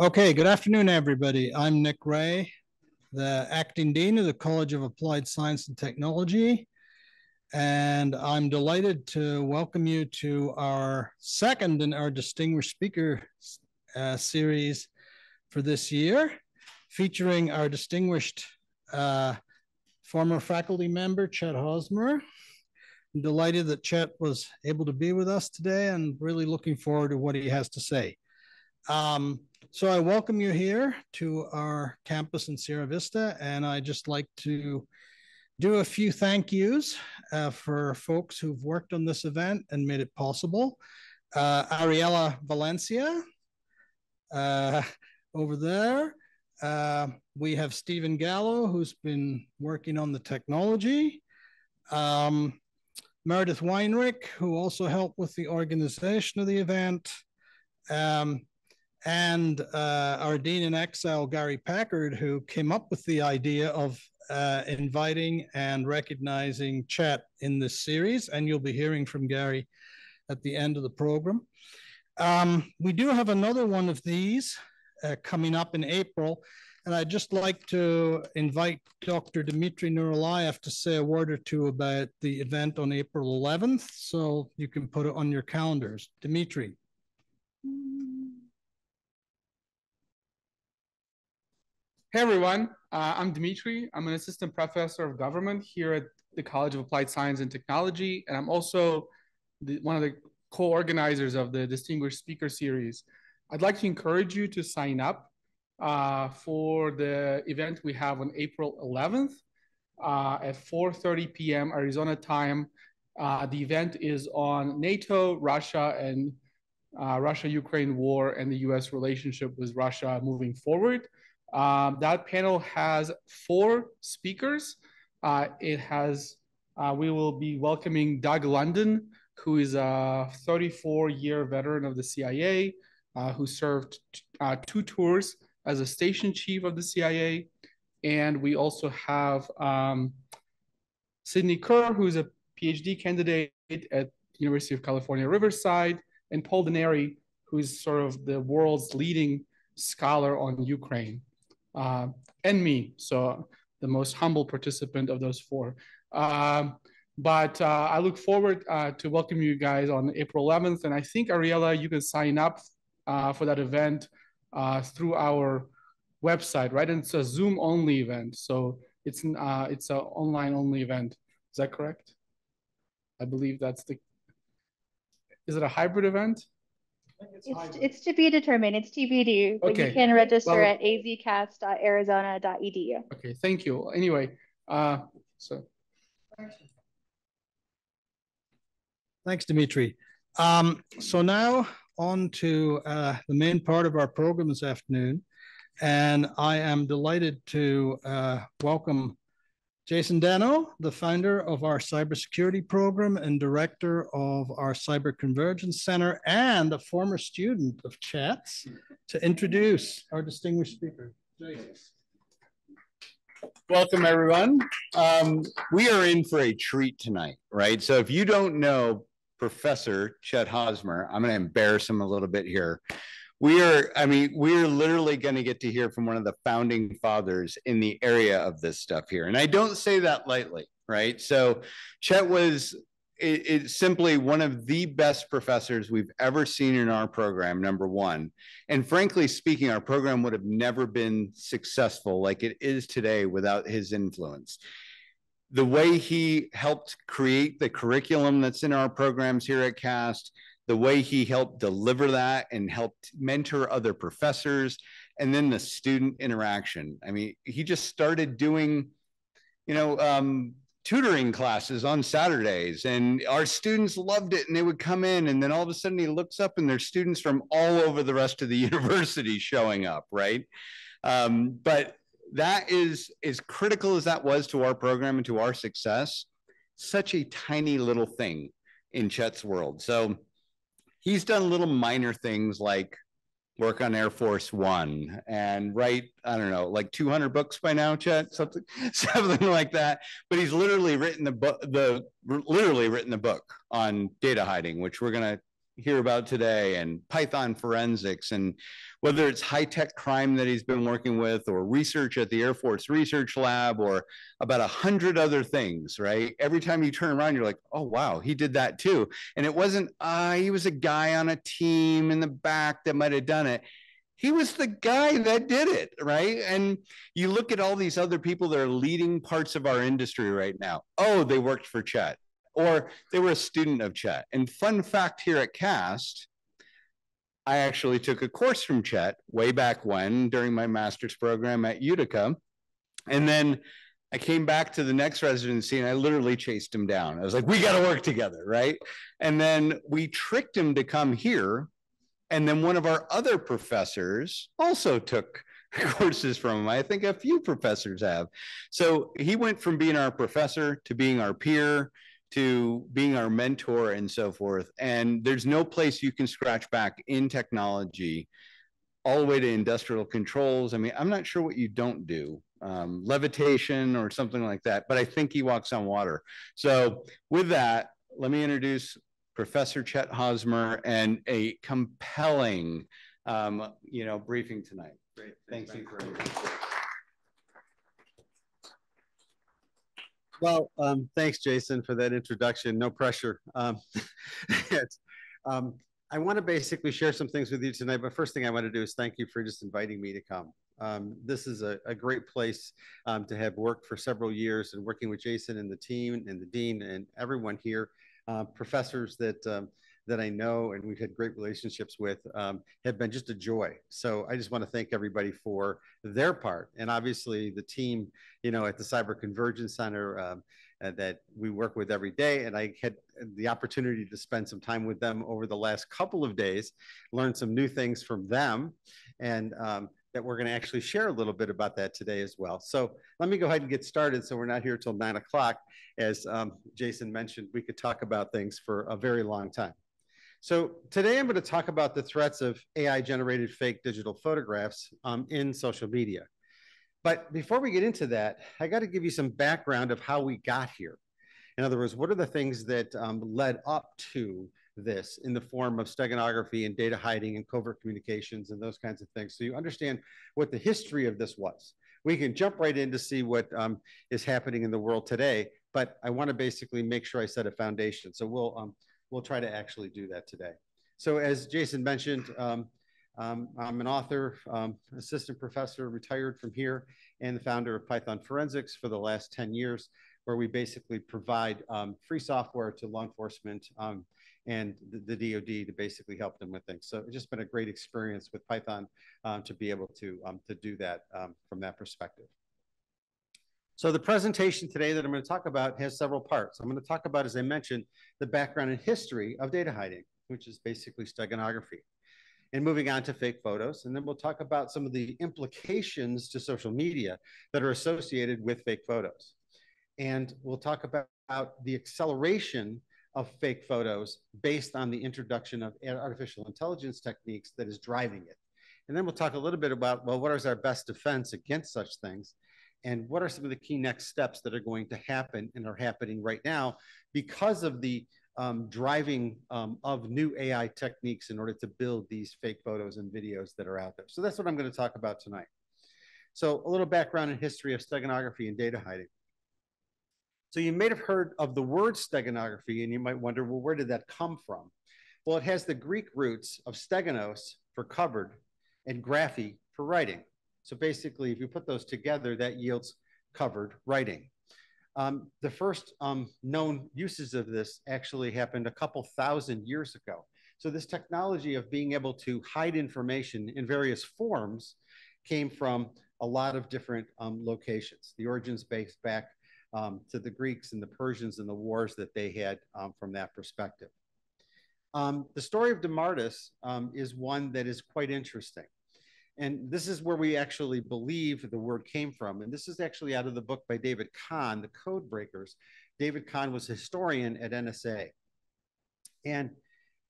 Okay, good afternoon, everybody. I'm Nick Ray, the acting dean of the College of Applied Science and Technology. And I'm delighted to welcome you to our second in our Distinguished Speaker uh, series for this year, featuring our distinguished uh, former faculty member, Chet Hosmer. I'm delighted that Chet was able to be with us today and really looking forward to what he has to say. Um, so I welcome you here to our campus in Sierra Vista, and I just like to do a few thank yous uh, for folks who've worked on this event and made it possible. Uh, Ariella Valencia uh, over there. Uh, we have Stephen Gallo, who's been working on the technology. Um, Meredith Weinrich, who also helped with the organization of the event. Um, and uh, our dean in exile, Gary Packard, who came up with the idea of uh, inviting and recognizing Chet in this series. And you'll be hearing from Gary at the end of the program. Um, we do have another one of these uh, coming up in April. And I'd just like to invite Dr. Dmitry Nuralayev to say a word or two about the event on April 11th. So you can put it on your calendars. Dmitry. Hey everyone, uh, I'm Dimitri. I'm an assistant professor of government here at the College of Applied Science and Technology, and I'm also the, one of the co-organizers of the Distinguished Speaker Series. I'd like to encourage you to sign up uh, for the event we have on April 11th uh, at 4.30 p.m. Arizona time. Uh, the event is on NATO, Russia, and uh, Russia-Ukraine war and the U.S. relationship with Russia moving forward. Um, that panel has four speakers. Uh, it has, uh, we will be welcoming Doug London, who is a 34 year veteran of the CIA, who served two tours as a station chief of the CIA. And we also have um, Kerr, who's a PhD candidate at University of California, Riverside, and Paul D'Anieri, who's sort of the world's leading scholar on Ukraine uh, and me. So the most humble participant of those four. Um, but uh, I look forward uh, to welcome you guys on April 11th. And I think, Ariella, you can sign up uh, for that event uh, through our website, right? And it's a Zoom only event. So it's, uh, it's an online only event. Is that correct? I believe that's the, is it a hybrid event? It's, it's, it's, to be determined. It's TBD, but okay. you can register well, at azcast.arizona.edu. Okay, thank you. Anyway, uh, so. Thanks, Dimitri. Um, so now on to uh, the main part of our program this afternoon. And I am delighted to uh, welcome Jason Denno, the founder of our cybersecurity program and director of our Cyber Convergence Center, and a former student of Chet's, to introduce our distinguished speaker. Jason. Welcome, everyone. Um, we are in for a treat tonight, right? So if you don't know Professor Chet Hosmer, I'm going to embarrass him a little bit here. We are i mean we're literally going to get to hear from one of the founding fathers in the area of this stuff here. And i don't say that lightly right? So chet was it, simply one of the best professors we've ever seen in our program number one. And frankly speaking our program would have never been successful like it is today without his influence the way he helped create the curriculum that's in our programs here at cast the way he helped deliver that and helped mentor other professors and then the student interaction. I mean he just started doing you know um, tutoring classes on saturdays and our students loved it and they would come in and then all of a sudden he looks up and there's students from all over the rest of the university showing up right? Um, but that is as critical as that was to our program and to our success such a tiny little thing in chet's world so he's done little minor things like work on Air Force One and write, I don't know, like 200 books by now, Chet, something, something like that. But he's literally written the book, the literally written the book on data hiding, which we're gonna hear about today and Python forensics and whether it's high tech crime that he's been working with or research at the Air Force Research Lab or about a hundred other things, right? Every time you turn around, you're like, oh, wow, he did that too. And it wasn't, uh, he was a guy on a team in the back that might have done it. He was the guy that did it, right? And you look at all these other people that are leading parts of our industry right now. Oh, they worked for Chet or they were a student of Chet. And fun fact here at CAST, I actually took a course from Chet way back when during my master's program at Utica. And then I came back to the next residency and I literally chased him down. I was like, we got to work together, right? And then we tricked him to come here. And then one of our other professors also took courses from him. I think a few professors have. So he went from being our professor to being our peer to being our mentor and so forth. And there's no place you can scratch back in technology all the way to industrial controls. I mean, I'm not sure what you don't do, um, levitation or something like that, but I think he walks on water. So with that, let me introduce Professor Chet Hosmer and a compelling, um, you know, briefing tonight. Great. Thanks, Thanks you Well, um, thanks, Jason, for that introduction. No pressure. Um, um, I want to basically share some things with you tonight, but first thing I want to do is thank you for just inviting me to come. Um, this is a, a great place um, to have worked for several years and working with Jason and the team and the dean and everyone here, uh, professors that um, that I know and we've had great relationships with um, have been just a joy. So I just want to thank everybody for their part. And obviously the team, you know, at the Cyber Convergence Center um, uh, that we work with every day. And I had the opportunity to spend some time with them over the last couple of days, learn some new things from them. And um, that we're going to actually share a little bit about that today as well. So let me go ahead and get started. So we're not here till nine o'clock. As um, Jason mentioned, we could talk about things for a very long time. So today I'm going to talk about the threats of AI generated fake digital photographs um, in social media. But before we get into that, I got to give you some background of how we got here. In other words, what are the things that um, led up to this in the form of steganography and data hiding and covert communications and those kinds of things. So you understand what the history of this was. We can jump right in to see what um, is happening in the world today, but I want to basically make sure I set a foundation. So we'll um, we'll try to actually do that today. So as Jason mentioned, um, um, I'm an author, um, assistant professor, retired from here, and the founder of Python Forensics for the last 10 years, where we basically provide um, free software to law enforcement um, and the, the, DoD to basically help them with things. So it's just been a great experience with Python um, to be able to, um, to do that from that perspective. So the presentation today that I'm going to talk about has several parts. I'm going to talk about, as I mentioned, the background and history of data hiding, which is basically steganography. And moving on to fake photos. And then we'll talk about some of the implications to social media that are associated with fake photos. And we'll talk about the acceleration of fake photos based on the introduction of artificial intelligence techniques that is driving it. And then we'll talk a little bit about, well, what is our best defense against such things? And what are some of the key next steps that are going to happen and are happening right now because of the um, driving um, of new AI techniques in order to build these fake photos and videos that are out there. So that's what I'm going to talk about tonight. So a little background and history of steganography and data hiding. So you may have heard of the word steganography and you might wonder, well, where did that come from? Well, it has the Greek roots of steganos for covered and graphy for writing. So basically, if you put those together, that yields covered writing. Um, the first um, known uses of this actually happened a couple thousand years ago. So this technology of being able to hide information in various forms came from a lot of different um, locations. The origins based back um, to the Greeks and the Persians and the wars that they had um, from that perspective. Um, the story of Demaratus is one that is quite interesting. And this is where we actually believe the word came from. And this is actually out of the book by David Kahn, The Code Breakers. David Kahn was a historian at NSA. And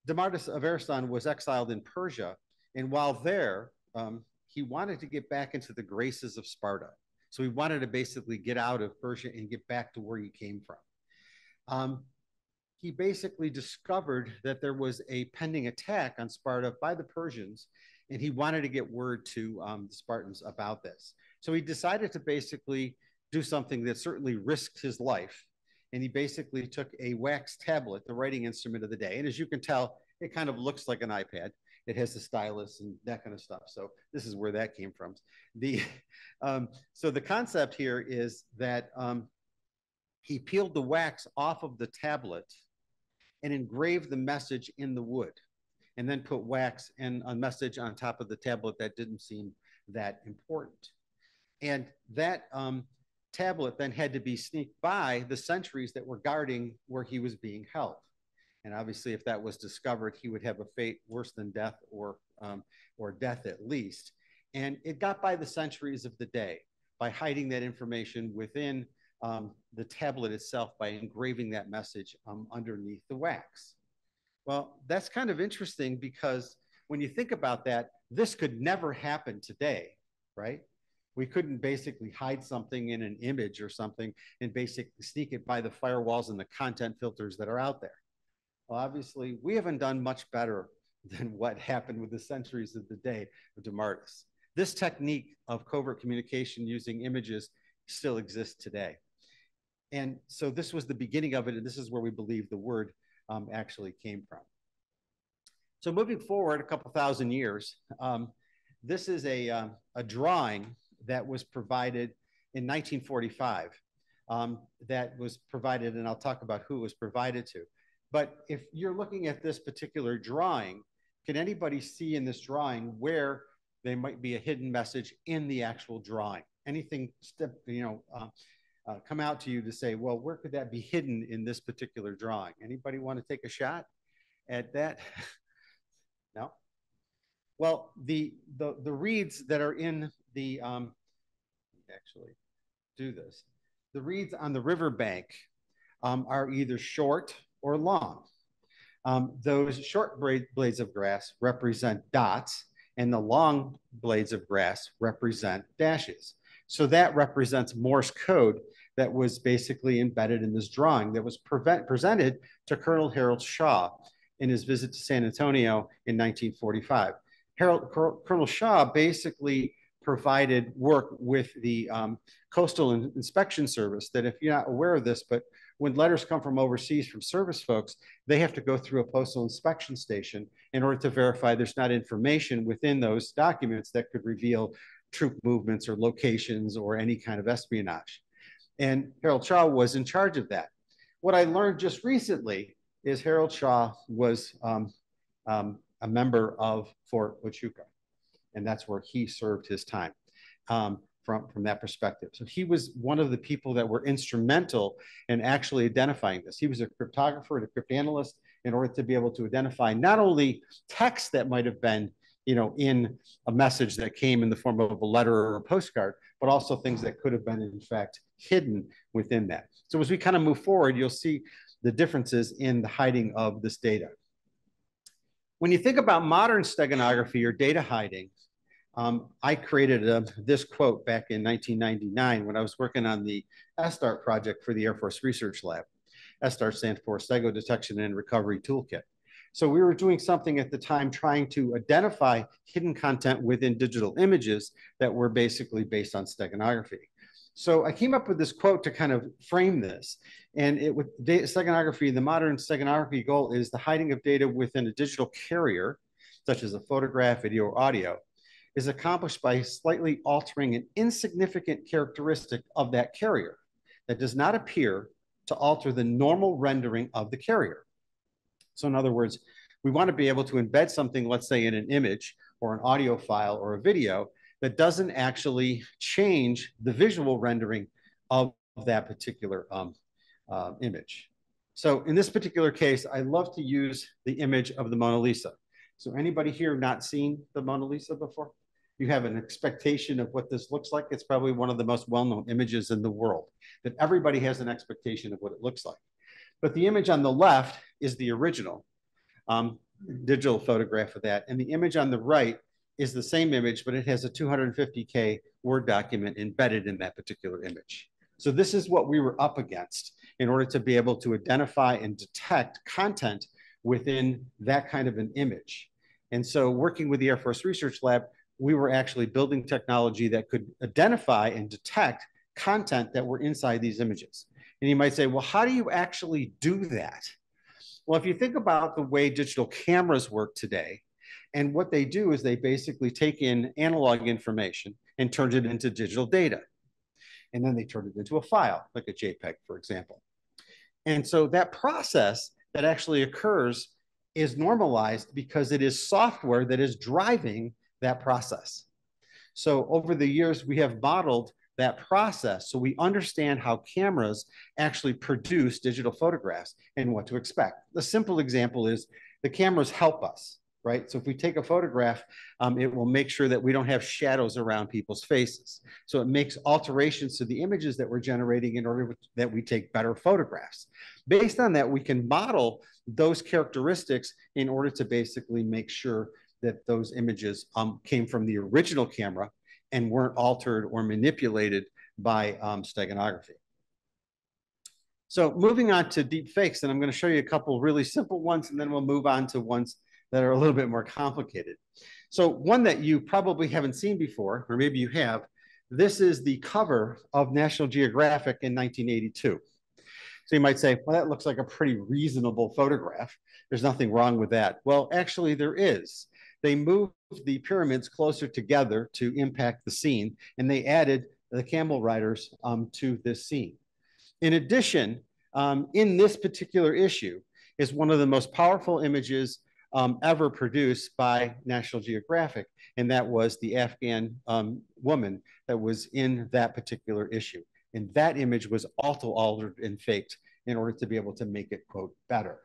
Demaratus of Ariston was exiled in Persia. And while there, um, he wanted to get back into the graces of Sparta. So he wanted to basically get out of Persia and get back to where he came from. Um, he basically discovered that there was a pending attack on Sparta by the Persians, and he wanted to get word to um, the Spartans about this. So he decided to basically do something that certainly risked his life. And he basically took a wax tablet, the writing instrument of the day. And as you can tell, it kind of looks like an iPad. It has the stylus and that kind of stuff. So this is where that came from. The um, so the concept here is that um, he peeled the wax off of the tablet and engraved the message in the wood, and then put wax and a message on top of the tablet that didn't seem that important. And that um, tablet then had to be sneaked by the sentries that were guarding where he was being held. And obviously, if that was discovered, he would have a fate worse than death or, um, or death at least. And it got by the sentries of the day by hiding that information within um, the tablet itself by engraving that message um, underneath the wax. Well, that's kind of interesting because when you think about that, this could never happen today, right? We couldn't basically hide something in an image or something and basically sneak it by the firewalls and the content filters that are out there. Well, obviously, we haven't done much better than what happened with the centuries of the day of Demaratus. This technique of covert communication using images still exists today. And so this was the beginning of it, and this is where we believe the word um, actually came from. So moving forward a couple thousand years, um, this is a, uh, a drawing that was provided in 1945 um, that was provided, and I'll talk about who was provided to. But if you're looking at this particular drawing, can anybody see in this drawing where there might be a hidden message in the actual drawing? Anything, step, you know, uh, uh, come out to you to say, well, where could that be hidden in this particular drawing? Anybody want to take a shot at that? no? Well, the, the, the reeds that are in the, um, actually do this. The reeds on the riverbank um, are either short or long. Um, those short blades of grass represent dots, and the long blades of grass represent dashes. So that represents Morse code that was basically embedded in this drawing that was prevent, presented to Colonel Harold Shaw in his visit to San Antonio in 1945. Harold, Colonel Shaw basically provided work with the um, Postal Inspection Service that if you're not aware of this, but when letters come from overseas from service folks, they have to go through a postal inspection station in order to verify there's not information within those documents that could reveal troop movements or locations or any kind of espionage. And Harold Shaw was in charge of that. What I learned just recently is Harold Shaw was um, um, a member of Fort Huachuca, and that's where he served his time. Um, from, from that perspective. So he was one of the people that were instrumental in actually identifying this. He was a cryptographer and a cryptanalyst in order to be able to identify not only text that might have been you know, in a message that came in the form of a letter or a postcard, but also things that could have been, in fact, hidden within that. So as we kind of move forward, you'll see the differences in the hiding of this data. When you think about modern steganography or data hiding, um, I created a, this quote back in 1999 when I was working on the SDART project for the Air Force Research Lab. SDART stands for Stego Detection and Recovery Toolkit. So we were doing something at the time trying to identify hidden content within digital images that were basically based on steganography. So I came up with this quote to kind of frame this. And it with steganography, the modern steganography goal is the hiding of data within a digital carrier, such as a photograph, video, or audio, is accomplished by slightly altering an insignificant characteristic of that carrier that does not appear to alter the normal rendering of the carrier. So in other words, we want to be able to embed something, let's say in an image or an audio file or a video that doesn't actually change the visual rendering of that particular um, uh, image. So in this particular case, I love to use the image of the Mona Lisa. So anybody here not seen the Mona Lisa before? You have an expectation of what this looks like. It's probably one of the most well-known images in the world that everybody has an expectation of what it looks like. But the image on the left is the original um, digital photograph of that. And the image on the right is the same image, but it has a 250K Word document embedded in that particular image. So this is what we were up against in order to be able to identify and detect content within that kind of an image. And so working with the Air Force Research Lab, we were actually building technology that could identify and detect content that were inside these images. And you might say, well, how do you actually do that? Well, if you think about the way digital cameras work today, and what they do is they basically take in analog information and turn it into digital data. And then they turn it into a file, like a JPEG, for example. And so that process that actually occurs is normalized because it is software that is driving that process. So over the years, we have modeled that process so we understand how cameras actually produce digital photographs and what to expect. The simple example is the cameras help us right? So if we take a photograph, um, it will make sure that we don't have shadows around people's faces. So it makes alterations to the images that we're generating in order that we take better photographs. Based on that, we can model those characteristics in order to basically make sure that those images um, came from the original camera and weren't altered or manipulated by um, steganography. So moving on to deep fakes, and I'm going to show you a couple really simple ones, and then we'll move on to ones that are a little bit more complicated. So one that you probably haven't seen before, or maybe you have, this is the cover of National Geographic in 1982. So you might say, well, that looks like a pretty reasonable photograph. There's nothing wrong with that. Well, actually there is. They moved the pyramids closer together to impact the scene, and they added the camel riders um, to this scene. In addition, um, in this particular issue is one of the most powerful images um, ever produced by National Geographic, and that was the Afghan um, woman that was in that particular issue. And that image was also altered and faked in order to be able to make it, quote, better.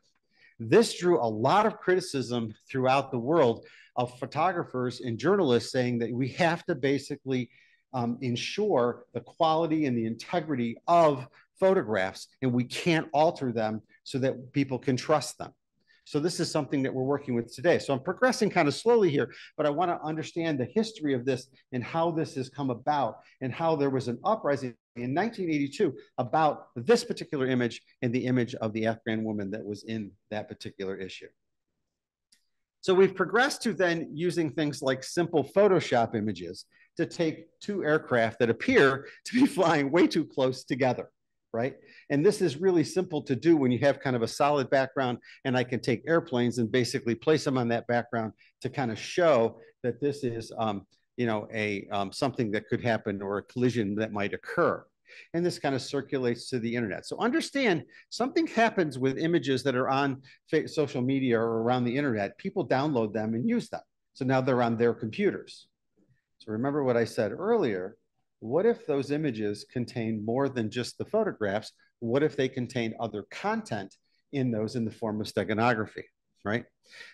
This drew a lot of criticism throughout the world of photographers and journalists saying that we have to basically um, ensure the quality and the integrity of photographs, and we can't alter them so that people can trust them. So this is something that we're working with today. So I'm progressing kind of slowly here, but I want to understand the history of this and how this has come about and how there was an uprising in 1982 about this particular image and the image of the Afghan woman that was in that particular issue. So we've progressed to then using things like simple Photoshop images to take two aircraft that appear to be flying way too close together right? And this is really simple to do when you have kind of a solid background and I can take airplanes and basically place them on that background to kind of show that this is, um, you know, a um, something that could happen or a collision that might occur. And this kind of circulates to the internet. So understand something happens with images that are on social media or around the internet. People download them and use them. So now they're on their computers. So remember what I said earlier, what if those images contain more than just the photographs? What if they contain other content in those in the form of steganography, right?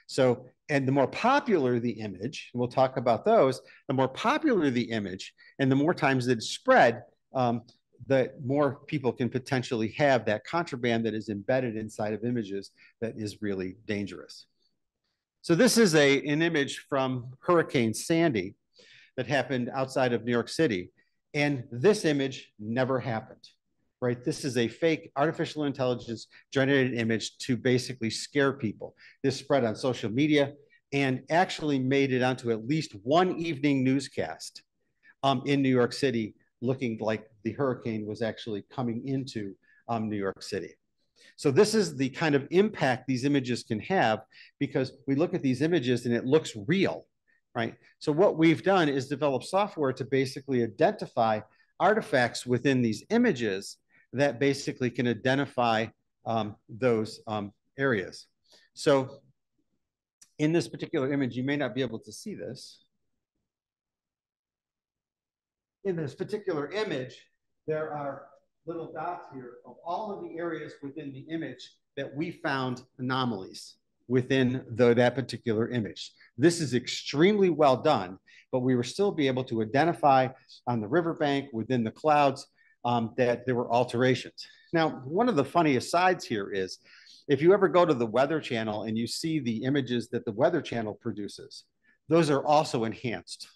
So, and the more popular the image, we'll talk about those, the more popular the image and the more times it's spread, um, the more people can potentially have that contraband that is embedded inside of images that is really dangerous. So this is a, an image from Hurricane Sandy that happened outside of New York City. And this image never happened, right? This is a fake artificial intelligence generated image to basically scare people. This spread on social media and actually made it onto at least one evening newscast um, in New York City, looking like the hurricane was actually coming into um, New York City. So this is the kind of impact these images can have because we look at these images and it looks real right? So what we've done is develop software to basically identify artifacts within these images that basically can identify um, those um, areas. So in this particular image, you may not be able to see this. In this particular image, there are little dots here of all of the areas within the image that we found anomalies within the, that particular image. This is extremely well done, but we were still be able to identify on the riverbank within the clouds um, that there were alterations. Now, one of the funniest sides here is if you ever go to the Weather Channel and you see the images that the Weather Channel produces, those are also enhanced.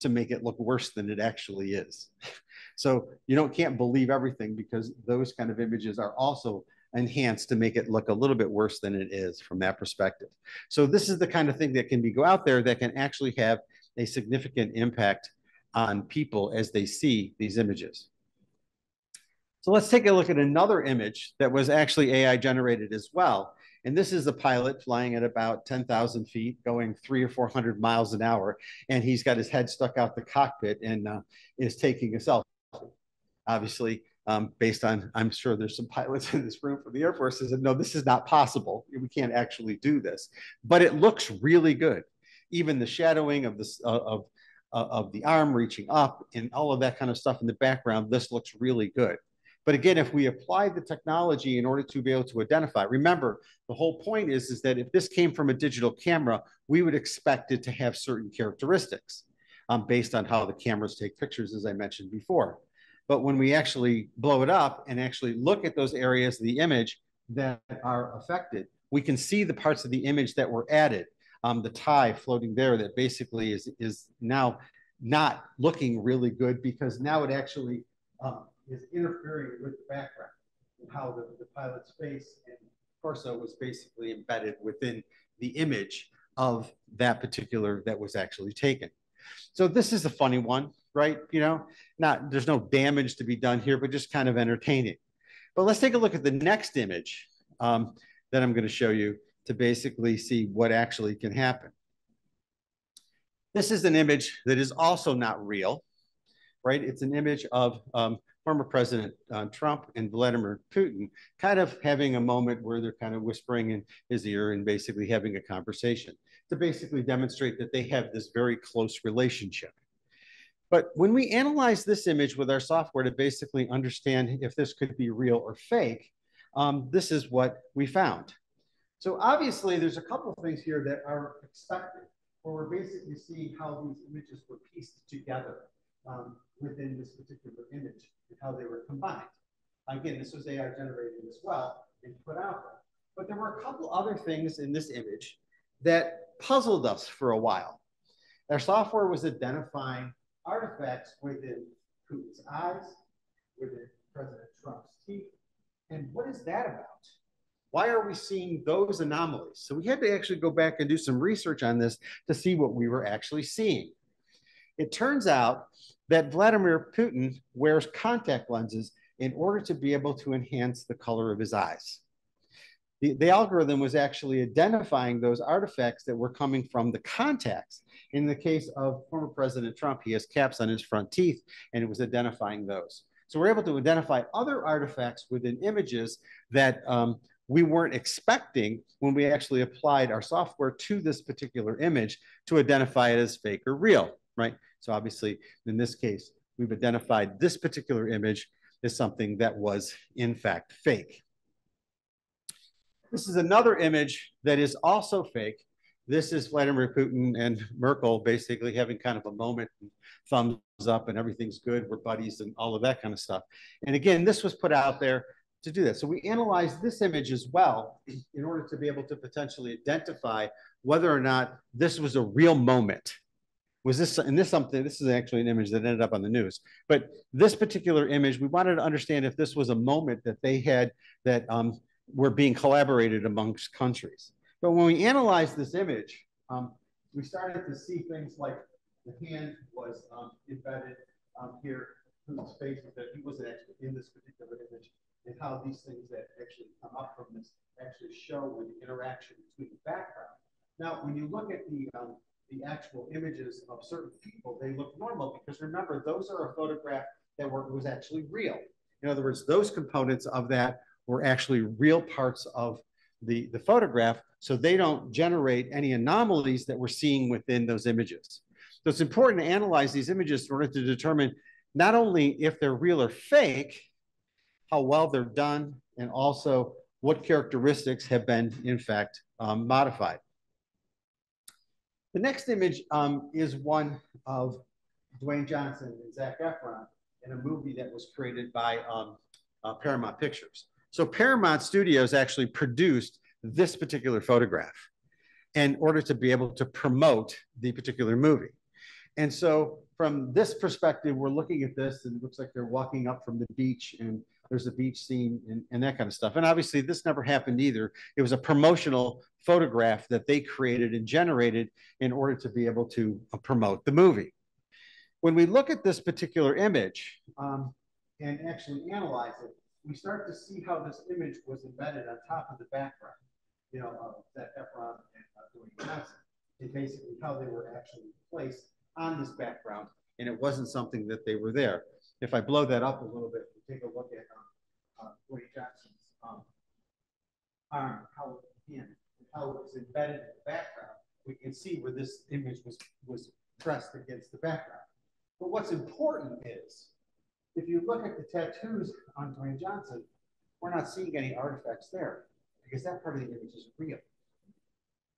to make it look worse than it actually is. So you don't can't believe everything because those kind of images are also enhanced to make it look a little bit worse than it is from that perspective. So this is the kind of thing that can be go out there that can actually have a significant impact on people as they see these images. So let's take a look at another image that was actually AI generated as well. And this is a pilot flying at about 10,000 feet, going three or 400 miles an hour. And he's got his head stuck out the cockpit and uh, is taking a selfie. Obviously, um, based on, I'm sure there's some pilots in this room from the Air Force that said, no, this is not possible. We can't actually do this. But it looks really good. Even the shadowing of, this, uh, of, uh, of the arm reaching up and all of that kind of stuff in the background, this looks really good. But again, if we apply the technology in order to be able to identify, remember, the whole point is, is that if this came from a digital camera, we would expect it to have certain characteristics um, based on how the cameras take pictures, as I mentioned before. But when we actually blow it up and actually look at those areas of the image that are affected, we can see the parts of the image that were added. Um, the tie floating there that basically is, is now not looking really good because now it actually um, is interfering with the background and how the, the pilot's face and torso was basically embedded within the image of that particular that was actually taken. So this is a funny one, right? You know, not there's no damage to be done here, but just kind of entertaining. But let's take a look at the next image um, that I'm going to show you to basically see what actually can happen. This is an image that is also not real, right? It's an image of um, former President uh, Trump and Vladimir Putin kind of having a moment where they're kind of whispering in his ear and basically having a conversation to basically demonstrate that they have this very close relationship. But when we analyze this image with our software to basically understand if this could be real or fake, um, this is what we found. So obviously there's a couple of things here that are expected, where we're basically seeing how these images were pieced together um, within this particular image and how they were combined. Again, this was AI generated as well and put out there. But there were a couple other things in this image that puzzled us for a while. Our software was identifying artifacts within Putin's eyes, within President Trump's teeth. And what is that about? Why are we seeing those anomalies? So we had to actually go back and do some research on this to see what we were actually seeing. It turns out that Vladimir Putin wears contact lenses in order to be able to enhance the color of his eyes. The, the algorithm was actually identifying those artifacts that were coming from the contacts. In the case of former President Trump, he has caps on his front teeth, and it was identifying those. So we're able to identify other artifacts within images that um, we weren't expecting when we actually applied our software to this particular image to identify it as fake or real, right? So obviously, in this case, we've identified this particular image as something that was in fact fake. This is another image that is also fake. This is Vladimir Putin and Merkel basically having kind of a moment, thumbs up and everything's good, we're buddies and all of that kind of stuff. And again, this was put out there to do that. So we analyzed this image as well in order to be able to potentially identify whether or not this was a real moment was this and this something this is actually an image that ended up on the news but this particular image we wanted to understand if this was a moment that they had that um, were being collaborated amongst countries but when we analyzed this image um, we started to see things like the hand was um, embedded um, here whose face was that he wasn't actually in this particular image and how these things that actually come up from this actually show the interaction between the background now when you look at the um, the actual images of certain people, they look normal because remember, those are a photograph that were, was actually real. In other words, those components of that were actually real parts of the, the photograph, so they don't generate any anomalies that we're seeing within those images. So it's important to analyze these images in order to determine not only if they're real or fake, how well they're done, and also what characteristics have been, in fact, um, modified. The next image um, is one of Dwayne Johnson and Zac Efron in a movie that was created by um, uh, Paramount Pictures. So Paramount Studios actually produced this particular photograph in order to be able to promote the particular movie. And so from this perspective, we're looking at this and it looks like they're walking up from the beach and there's a beach scene and, and that kind of stuff. And obviously this never happened either. It was a promotional photograph that they created and generated in order to be able to uh, promote the movie. When we look at this particular image um, and actually analyze it, we start to see how this image was embedded on top of the background, you know, of that Efron and uh, Dwayne Johnson, and basically how they were actually placed on this background, and it wasn't something that they were there. If I blow that up a little bit, take a look at um, uh, Dwayne Johnson's um, arm, how it, how it was embedded in the background, we can see where this image was, was pressed against the background. But what's important is, if you look at the tattoos on Dwayne Johnson, we're not seeing any artifacts there because that part of the image is real.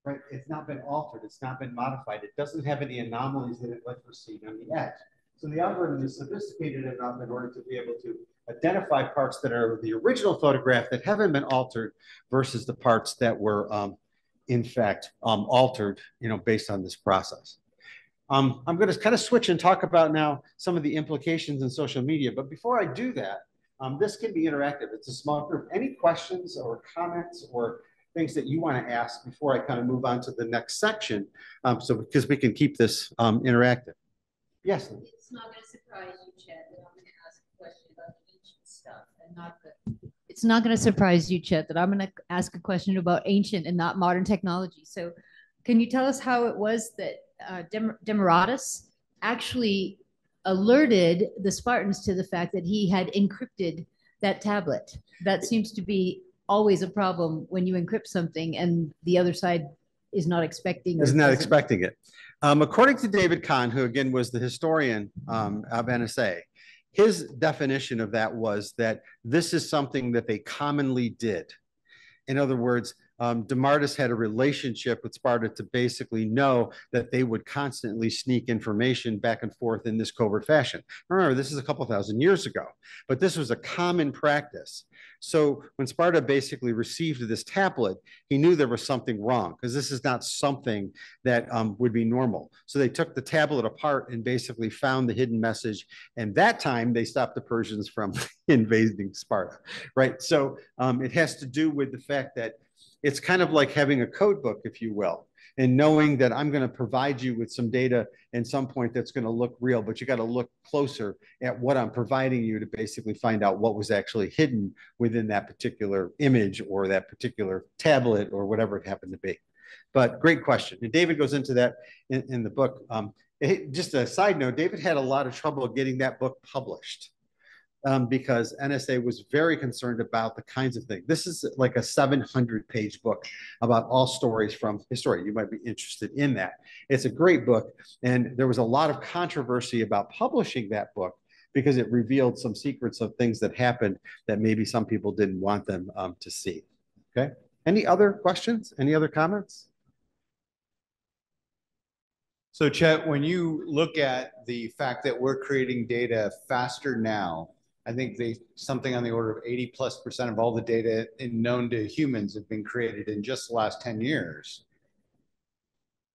Right? It's not been altered. It's not been modified. It doesn't have any anomalies that it we're seeing on the edge. So the algorithm is sophisticated enough in order to be able to identify parts that are the original photograph that haven't been altered versus the parts that were um, in fact um, altered, you know, based on this process. Um, I'm going to kind of switch and talk about now some of the implications in social media. But before I do that, um, this can be interactive. It's a small group. Any questions or comments or things that you want to ask before I kind of move on to the next section? Um, so because we can keep this um, interactive. Yes. It's not going to surprise you, Chet, that I'm going to ask a question about ancient stuff and not the. It's not going to surprise you, Chet, that I'm going to ask a question about ancient and not modern technology. So, can you tell us how it was that uh, Dem- Demaratus actually alerted the Spartans to the fact that he had encrypted that tablet. That seems to be always a problem when you encrypt something and the other side is not expecting. Is not expecting it. Um, according to David Kahn, who again was the historian um, of NSA, his definition of that was that this is something that they commonly did. In other words, um, had a relationship with Sparta to basically know that they would constantly sneak information back and forth in this covert fashion. Remember, this is a couple thousand years ago, but this was a common practice. So when Sparta basically received this tablet, he knew there was something wrong because this is not something that um, would be normal. So they took the tablet apart and basically found the hidden message. And that time they stopped the Persians from invading Sparta, right? So um, it has to do with the fact that it's kind of like having a code book, if you will, and knowing that I'm going to provide you with some data at some point that's going to look real, but you got to look closer at what I'm providing you to basically find out what was actually hidden within that particular image or that particular tablet or whatever it happened to be. But great question. And David goes into that in, in the book. Um, it, just a side note, David had a lot of trouble getting that book published um, because NSA was very concerned about the kinds of things. This is like a 700 page book about all stories from history. You might be interested in that. It's a great book. And there was a lot of controversy about publishing that book because it revealed some secrets of things that happened that maybe some people didn't want them um, to see. Okay. Any other questions? Any other comments? So Chet, when you look at the fact that we're creating data faster now I think they something on the order of 80 plus percent of all the data in, known to humans have been created in just the last 10 years.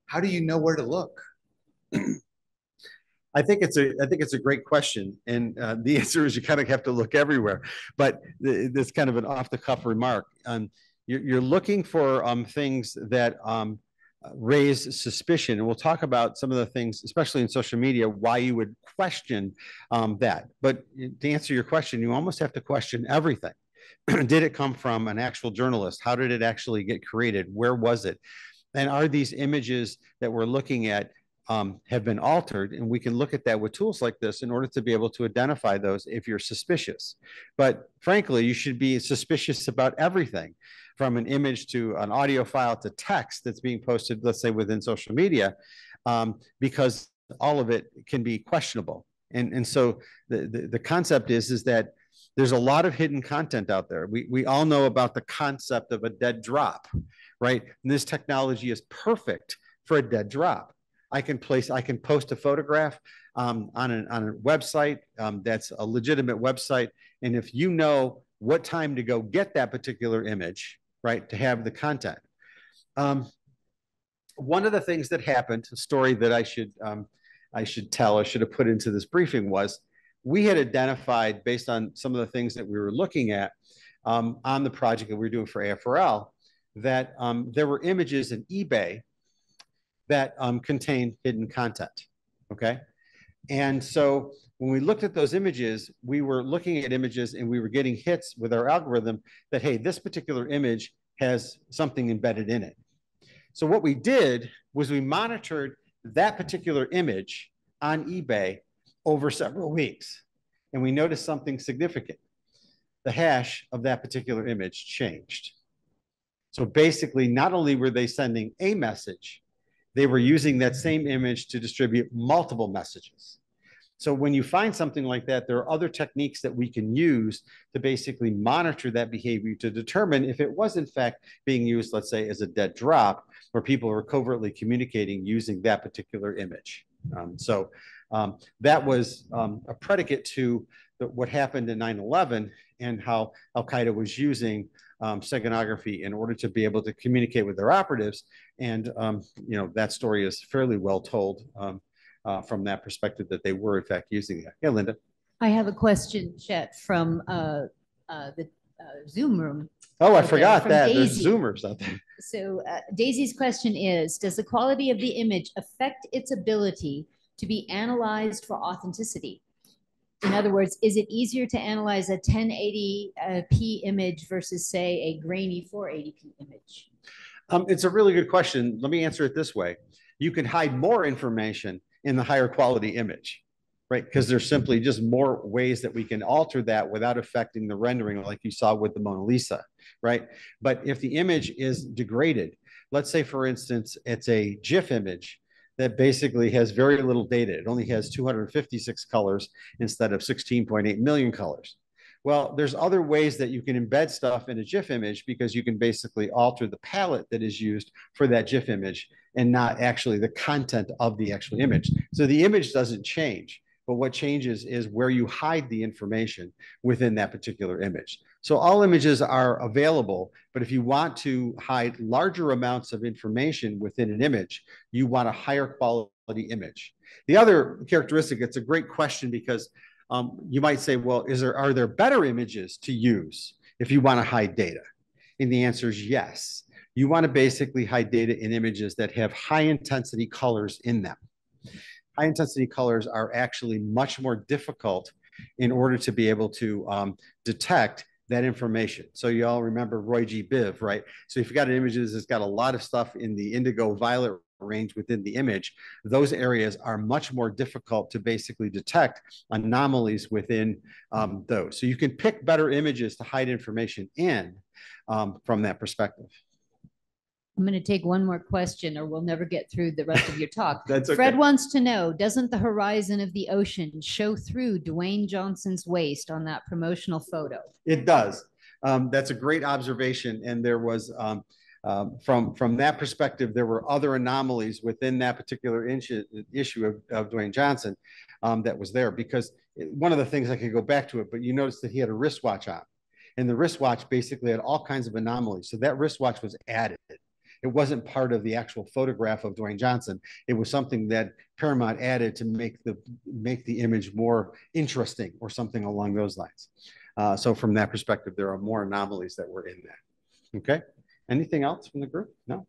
How do you know where to look? I think it's a I think it's a great question, and uh, the answer is you kind of have to look everywhere. But th- this kind of an off the cuff remark. Um, you're, you're, looking for um, things that um, raise suspicion. And we'll talk about some of the things, especially in social media, why you would question um, that. But to answer your question, you almost have to question everything. did it come from an actual journalist? How did it actually get created? Where was it? And are these images that we're looking at um, have been altered? And we can look at that with tools like this in order to be able to identify those if you're suspicious. But frankly, you should be suspicious about everything from an image to an audio file to text that's being posted, let's say within social media, um, because all of it can be questionable. And, and so the, the, the concept is, is that there's a lot of hidden content out there. We, we all know about the concept of a dead drop, right? And this technology is perfect for a dead drop. I can place, I can post a photograph um, on, an, on a website um, that's a legitimate website. And if you know what time to go get that particular image, right, to have the content. Um, one of the things that happened, a story that I should um, I should tell or should have put into this briefing was we had identified based on some of the things that we were looking at um, on the project that we were doing for AFRL that um, there were images in eBay that um, contain hidden content. Okay. And so when we looked at those images, we were looking at images and we were getting hits with our algorithm that, hey, this particular image has something embedded in it. So what we did was we monitored that particular image on eBay over several weeks. And we noticed something significant. The hash of that particular image changed. So basically, not only were they sending a message, they were using that same image to distribute multiple messages. So when you find something like that, there are other techniques that we can use to basically monitor that behavior to determine if it was in fact being used, let's say, as a dead drop, where people are covertly communicating using that particular image. Um, so um, that was um, a predicate to the, what happened in 9-11 and how Al-Qaeda was using um, steganography in order to be able to communicate with their operatives. And, um, you know, that story is fairly well told um, uh, from that perspective that they were in fact using that. Yeah, Linda. I have a question, Chet, from uh, uh, the uh, Zoom room. Oh, I forgot that. Daisy. There's Zoomers out there. So uh, Daisy's question is, does the quality of the image affect its ability to be analyzed for authenticity? In other words, is it easier to analyze a 1080p uh, image versus, say, a grainy 480p image? Um, it's a really good question. Let me answer it this way. You can hide more information in the higher quality image, right? Because there's simply just more ways that we can alter that without affecting the rendering, like you saw with the Mona Lisa, right? But if the image is degraded, let's say, for instance, it's a GIF image that basically has very little data. It only has 256 colors instead of 16.8 million colors. Well, there's other ways that you can embed stuff in a GIF image because you can basically alter the palette that is used for that GIF image and not actually the content of the actual mm-hmm. image. So the image doesn't change, but what changes is where you hide the information within that particular image. So all images are available, but if you want to hide larger amounts of information within an image, you want a higher quality image. The other characteristic, it's a great question because um, you might say, well, is there are there better images to use if you want to hide data? And the answer is yes. You want to basically hide data in images that have high intensity colors in them. High intensity colors are actually much more difficult in order to be able to um, detect that information. So you all remember Roy G. Biv, right? So if you've got images that's got a lot of stuff in the indigo violet range within the image, those areas are much more difficult to basically detect anomalies within um, those. So you can pick better images to hide information in um, from that perspective. I'm going to take one more question or we'll never get through the rest of your talk. That's okay. Fred wants to know, doesn't the horizon of the ocean show through Dwayne Johnson's waist on that promotional photo? It does. Um, that's a great observation. And there was, um, um, from, from that perspective, there were other anomalies within that particular issue, issue of, of Dwayne Johnson um, that was there. Because one of the things I could go back to it, but you noticed that he had a wristwatch on. And the wristwatch basically had all kinds of anomalies. So that wristwatch was added it wasn't part of the actual photograph of Dwayne Johnson. It was something that Paramount added to make the make the image more interesting or something along those lines. Uh, so from that perspective, there are more anomalies that were in that. Okay. Anything else from the group? No.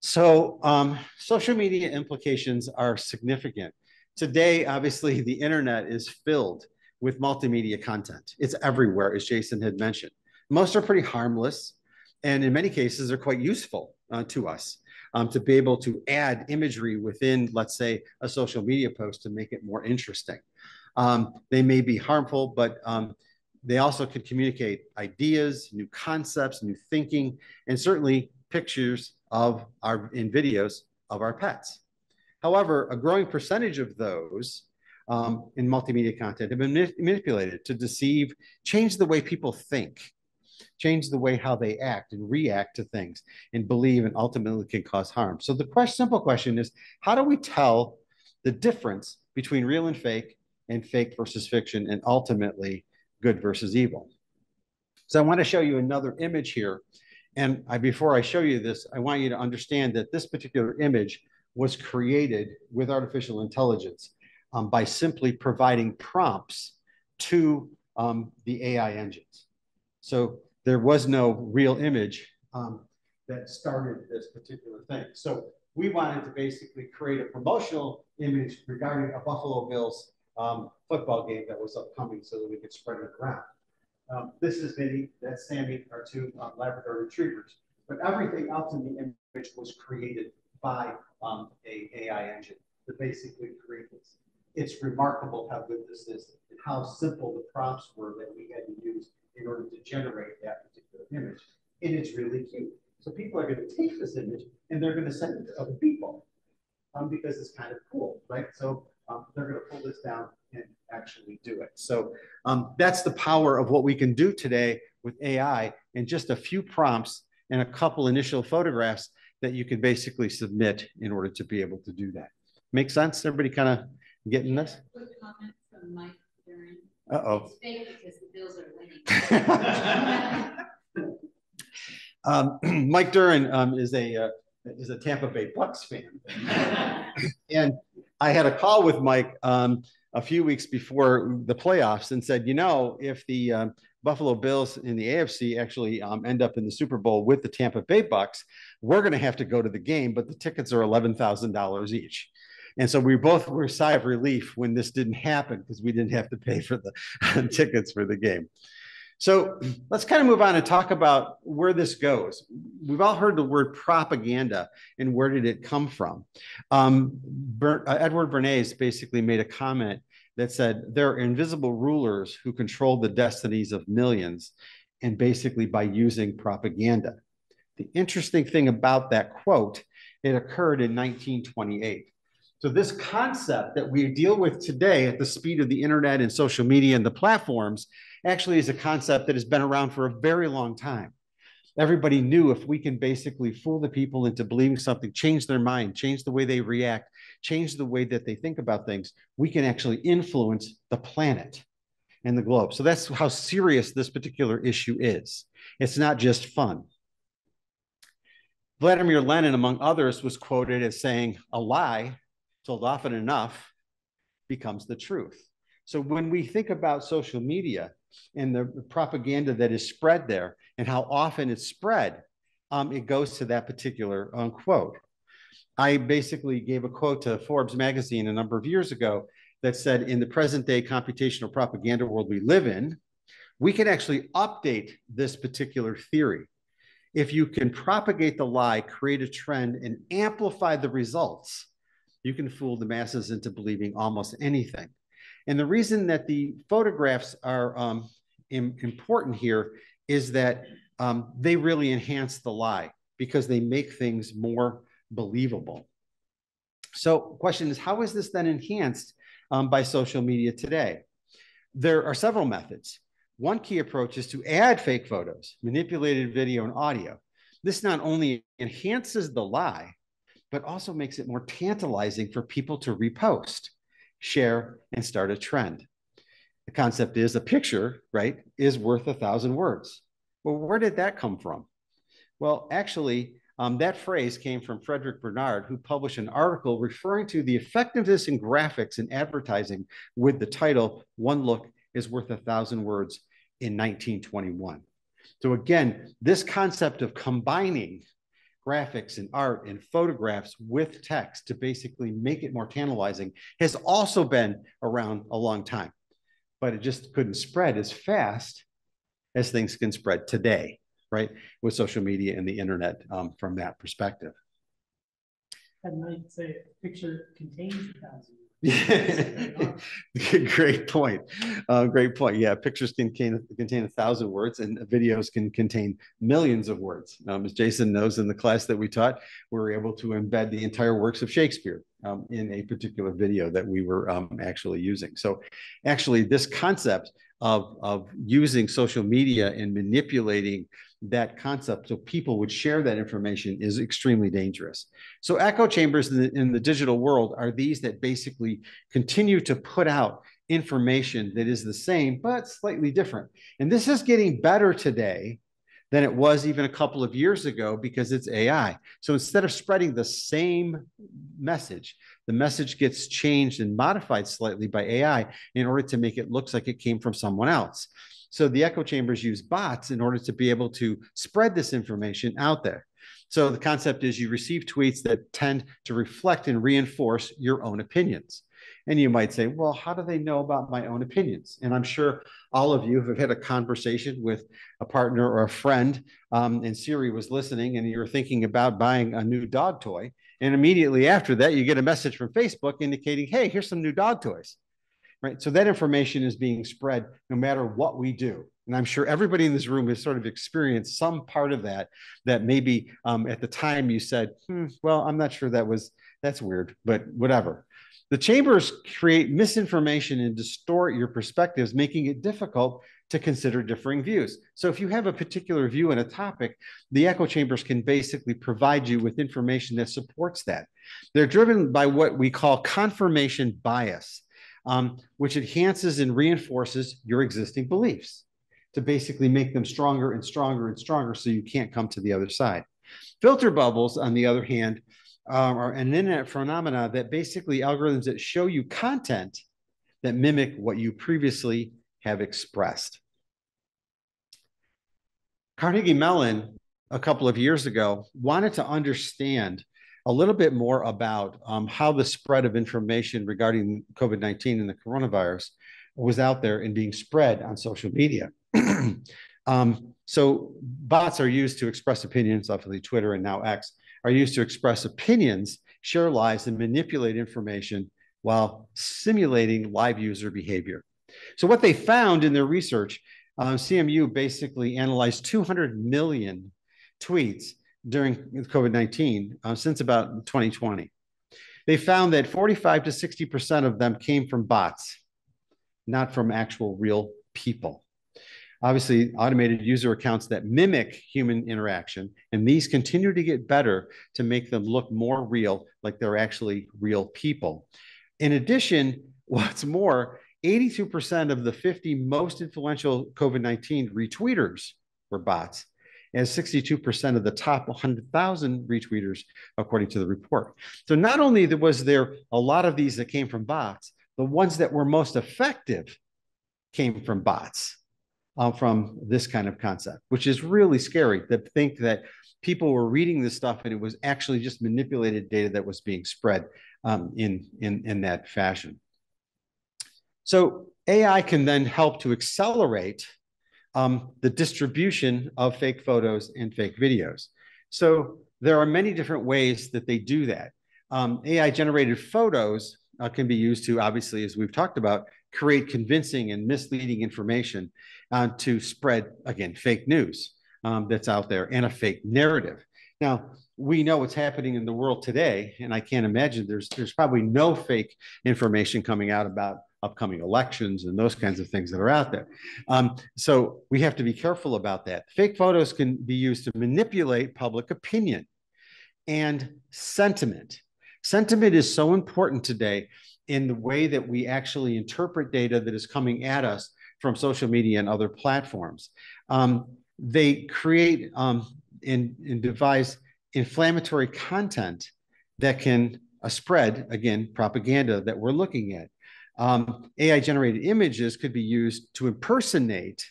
So um, social media implications are significant. Today, obviously, the internet is filled with multimedia content. It's everywhere, as Jason had mentioned. Most are pretty harmless and in many cases they're quite useful uh, to us um, to be able to add imagery within, let's say, a social media post to make it more interesting. Um, they may be harmful, but um, they also can communicate ideas, new concepts, new thinking, and certainly pictures of our in videos of our pets. However, a growing percentage of those um, in multimedia content have been manipulated to deceive, change the way people think, change the way how they act and react to things and believe and ultimately can cause harm. So the question, simple question is, how do we tell the difference between real and fake and fake versus fiction and ultimately good versus evil? So I want to show you another image here. And I, before I show you this, I want you to understand that this particular image was created with artificial intelligence um, by simply providing prompts to um, the AI engines. So there was no real image um, that started this particular thing. So we wanted to basically create a promotional image regarding a Buffalo Bills um, football game that was upcoming so that we could spread it around. Um, this is Vinny, that's Sammy, our two um, Labrador retrievers. But everything else in the image was created by um, a AI engine to basically create this. It's remarkable how good this is and how simple the prompts were that we had to use in order to generate that particular image. And it's really cute. So people are going to take this image and they're going to send it to other people um, because it's kind of cool, right? So um, they're going to pull this down actually do it. So um, that's the power of what we can do today with AI and just a few prompts and a couple initial photographs that you can basically submit in order to be able to do that. Make sense? Everybody kind of getting this? Quick comment from Mike Duran. Uh-oh. It's fake because the Bills are winning. um, Mike Duran um, is a uh, is a Tampa Bay Bucks fan, and I had a call with Mike um, a few weeks before the playoffs and said, you know, if the um, Buffalo Bills in the AFC actually um, end up in the Super Bowl with the Tampa Bay Bucks, we're going to have to go to the game, but the tickets are eleven thousand dollars each. And so we both were a sigh of relief when this didn't happen because we didn't have to pay for the tickets for the game. So let's kind of move on and talk about where this goes. We've all heard the word propaganda and where did it come from? Um, Ber- uh, Edward Bernays basically made a comment that said there are invisible rulers who control the destinies of millions and basically by using propaganda. The interesting thing about that quote, it occurred in 1928. So this concept that we deal with today at the speed of the internet and social media and the platforms actually is a concept that has been around for a very long time. Everybody knew if we can basically fool the people into believing something, change their mind, change the way they react, change the way that they think about things, we can actually influence the planet and the globe. So that's how serious this particular issue is. It's not just fun. Vladimir Lenin, among others, was quoted as saying, A lie told often enough becomes the truth. So when we think about social media, and the propaganda that is spread there and how often it's spread, um, it goes to that particular um, quote. I basically gave a quote to Forbes magazine a number of years ago that said, in the present day computational propaganda world we live in, we can actually update this particular theory. If you can propagate the lie, create a trend, and amplify the results, you can fool the masses into believing almost anything. And the reason that the photographs are um, Im important here is that um, they really enhance the lie because they make things more believable. So question is, how is this then enhanced um, by social media today? There are several methods. One key approach is to add fake photos, manipulated video and audio. This not only enhances the lie, but also makes it more tantalizing for people to repost share, and start a trend. The concept is a picture, right, is worth a thousand words. Well, where did that come from? Well, actually, um, that phrase came from Frederick Barnard, who published an article referring to the effectiveness in graphics and advertising with the title, One Look is Worth a Thousand Words in 1921. So, again, this concept of combining graphics and art and photographs with text to basically make it more tantalizing has also been around a long time, but it just couldn't spread as fast as things can spread today, right? With social media and the internet um, from that perspective. I might say a picture contains a thousand great point. Uh, great point. Yeah, pictures can contain, contain a thousand words, and videos can contain millions of words. Um, as Jason knows, in the class that we taught, we were able to embed the entire works of Shakespeare um, in a particular video that we were um, actually using. So, actually, this concept of, of using social media and manipulating that concept so people would share that information is extremely dangerous. So echo chambers in the, in the, digital world are these that basically continue to put out information that is the same but slightly different. And this is getting better today than it was even a couple of years ago because it's AI. So instead of spreading the same message, the message gets changed and modified slightly by AI in order to make it look like it came from someone else. So the echo chambers use bots in order to be able to spread this information out there. So the concept is you receive tweets that tend to reflect and reinforce your own opinions. And you might say, well, how do they know about my own opinions? And I'm sure all of you have had a conversation with a partner or a friend, um, and Siri was listening, and you're thinking about buying a new dog toy. And immediately after that, you get a message from Facebook indicating, hey, here's some new dog toys. Right. So that information is being spread no matter what we do. And I'm sure everybody in this room has sort of experienced some part of that, that maybe um, at the time you said, hmm, well, I'm not sure that was, that's weird, but whatever. The chambers create misinformation and distort your perspectives, making it difficult to consider differing views. So if you have a particular view on a topic, the echo chambers can basically provide you with information that supports that. They're driven by what we call confirmation bias, um, which enhances and reinforces your existing beliefs to basically make them stronger and stronger and stronger so you can't come to the other side. Filter bubbles, on the other hand, um, or an internet phenomena that basically algorithms that show you content that mimic what you previously have expressed. Carnegie Mellon, a couple of years ago, wanted to understand a little bit more about um, how the spread of information regarding COVID 19 and the coronavirus was out there and being spread on social media. um, so, bots are used to express opinions, obviously, Twitter and now X are used to express opinions, share lies, and manipulate information while simulating live user behavior. So, what they found in their research, uh, CMU basically analyzed 200 million tweets during COVID 19 uh, since about 2020. They found that 45 to 60% of them came from bots, not from actual real people obviously automated user accounts that mimic human interaction. And these continue to get better to make them look more real, like they're actually real people. In addition, what's more, 82% of the 50 most influential COVID 19 retweeters were bots, and 62% of the top 100,000 retweeters, according to the report. So not only was there a lot of these that came from bots, the ones that were most effective came from bots uh, from this kind of concept, which is really scary to think that people were reading this stuff and it was actually just manipulated data that was being spread um, in, in, in that fashion. So AI can then help to accelerate um, the distribution of fake photos and fake videos. So there are many different ways that they do that. Um, AI generated photos uh, can be used to, obviously, as we've talked about, create convincing and misleading information uh, to spread, again, fake news um, that's out there and a fake narrative. Now, we know what's happening in the world today, and I can't imagine there's there's probably no fake information coming out about upcoming elections and those kinds of things that are out there. Um, so we have to be careful about that. Fake photos can be used to manipulate public opinion and sentiment. Sentiment is so important today in the way that we actually interpret data that is coming at us from social media and other platforms. Um, they create um, and, and, devise inflammatory content that can uh, spread, again, propaganda that we're looking at. Um, AI generated images could be used to impersonate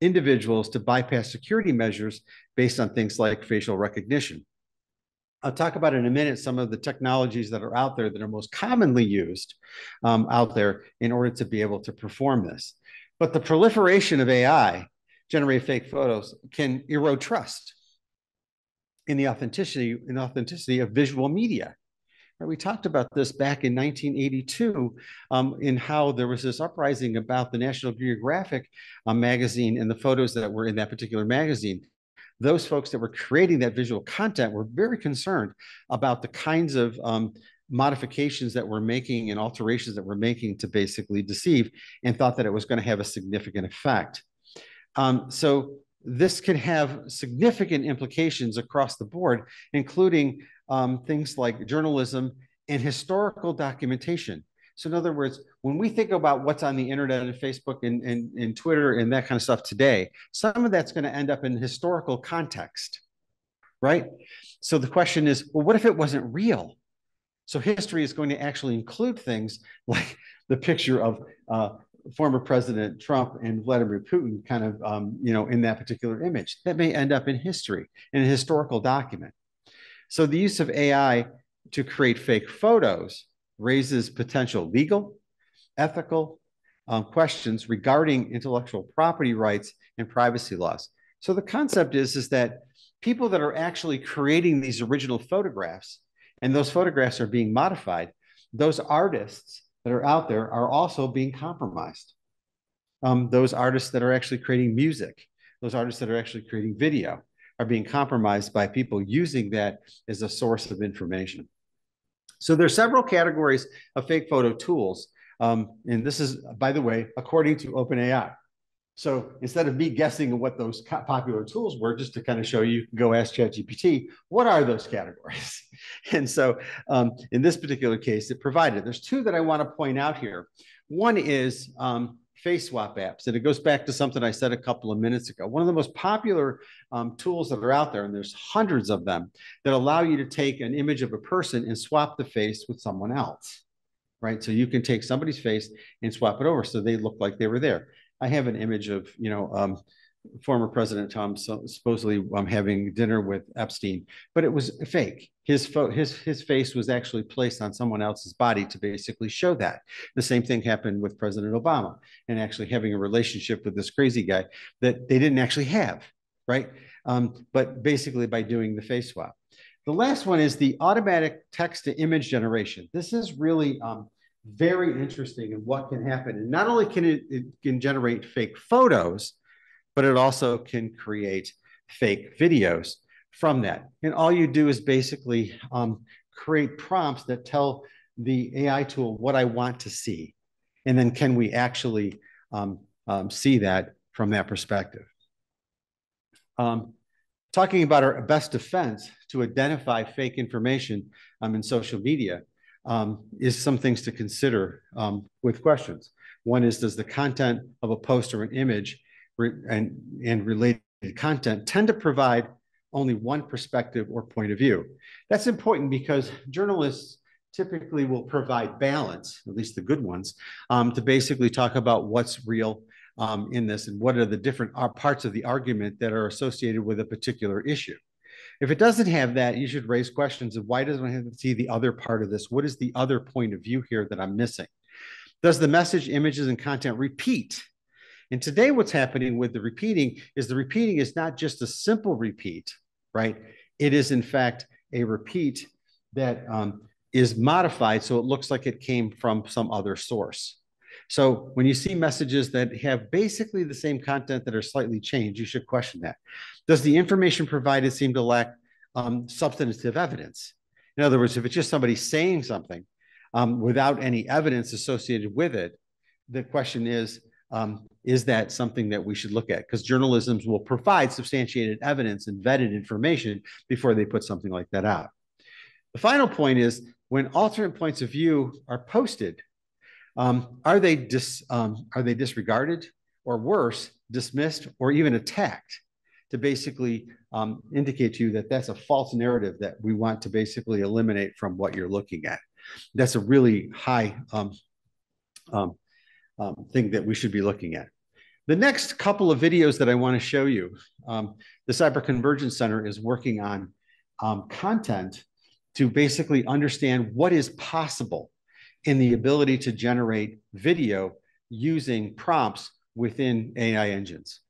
individuals to bypass security measures based on things like facial recognition. I'll talk about in a minute some of the technologies that are out there that are most commonly used um, out there in order to be able to perform this. But the proliferation of AI, generate fake photos, can erode trust in the authenticity in authenticity of visual media. We talked about this back in 1982 um, in how there was this uprising about the National Geographic uh, magazine and the photos that were in that particular magazine. Those folks that were creating that visual content were very concerned about the kinds of um, modifications that we're making and alterations that we're making to basically deceive and thought that it was going to have a significant effect. Um, so this can have significant implications across the board, including um, things like journalism and historical documentation. So in other words, when we think about what's on the internet and Facebook and, and, and Twitter and that kind of stuff today, some of that's going to end up in historical context, right? So the question is, well, what if it wasn't real? So history is going to actually include things like the picture of uh, former President Trump and Vladimir Putin kind of, um, you know, in that particular image. That may end up in history, in a historical document. So the use of AI to create fake photos raises potential legal, ethical um, questions regarding intellectual property rights and privacy laws. So the concept is, is that people that are actually creating these original photographs and those photographs are being modified, those artists that are out there are also being compromised. Um, those artists that are actually creating music, those artists that are actually creating video are being compromised by people using that as a source of information. So there are several categories of fake photo tools. Um, and this is, by the way, according to OpenAI. So instead of me guessing what those popular tools were, just to kind of show you, go ask ChatGPT, what are those categories? and so um, in this particular case, it provided. There's two that I want to point out here. One is um, face swap apps. And it goes back to something I said a couple of minutes ago. One of the most popular um, tools that are out there, and there's hundreds of them, that allow you to take an image of a person and swap the face with someone else, right? So you can take somebody's face and swap it over so they look like they were there. I have an image of, you know, um, former President Tom so supposedly um, having dinner with Epstein, but it was fake. His, fo- his, his face was actually placed on someone else's body to basically show that. The same thing happened with President Obama and actually having a relationship with this crazy guy that they didn't actually have, right? Um, but basically by doing the face swap. The last one is the automatic text to image generation. This is really um, very interesting in what can happen. And not only can it, it can generate fake photos, but it also can create fake videos from that. And all you do is basically um, create prompts that tell the AI tool what I want to see. And then can we actually um, um, see that from that perspective? Um, talking about our best defense to identify fake information um, in social media um, is some things to consider with questions. One is, does the content of a post or an image and, and related content tend to provide only one perspective or point of view. That's important because journalists typically will provide balance, at least the good ones, um, to basically talk about what's real um, in this and what are the different uh, parts of the argument that are associated with a particular issue. If it doesn't have that, you should raise questions of why doesn't it have to see the other part of this? What is the other point of view here that I'm missing? Does the message, images, and content repeat and today, what's happening with the repeating is the repeating is not just a simple repeat, right? It is, in fact, a repeat that um, is modified so it looks like it came from some other source. So when you see messages that have basically the same content that are slightly changed, you should question that. Does the information provided seem to lack um, substantive evidence? In other words, if it's just somebody saying something um, without any evidence associated with it, the question is, um, is that something that we should look at? Because journalism will provide substantiated evidence and vetted information before they put something like that out. The final point is when alternate points of view are posted, um, are they dis, um, are they disregarded or worse, dismissed or even attacked to basically um, indicate to you that that's a false narrative that we want to basically eliminate from what you're looking at. That's a really high um, um, um, thing that we should be looking at. The next couple of videos that I want to show you, um, the Cyber Convergence Center is working on um, content to basically understand what is possible in the ability to generate video using prompts within AI engines.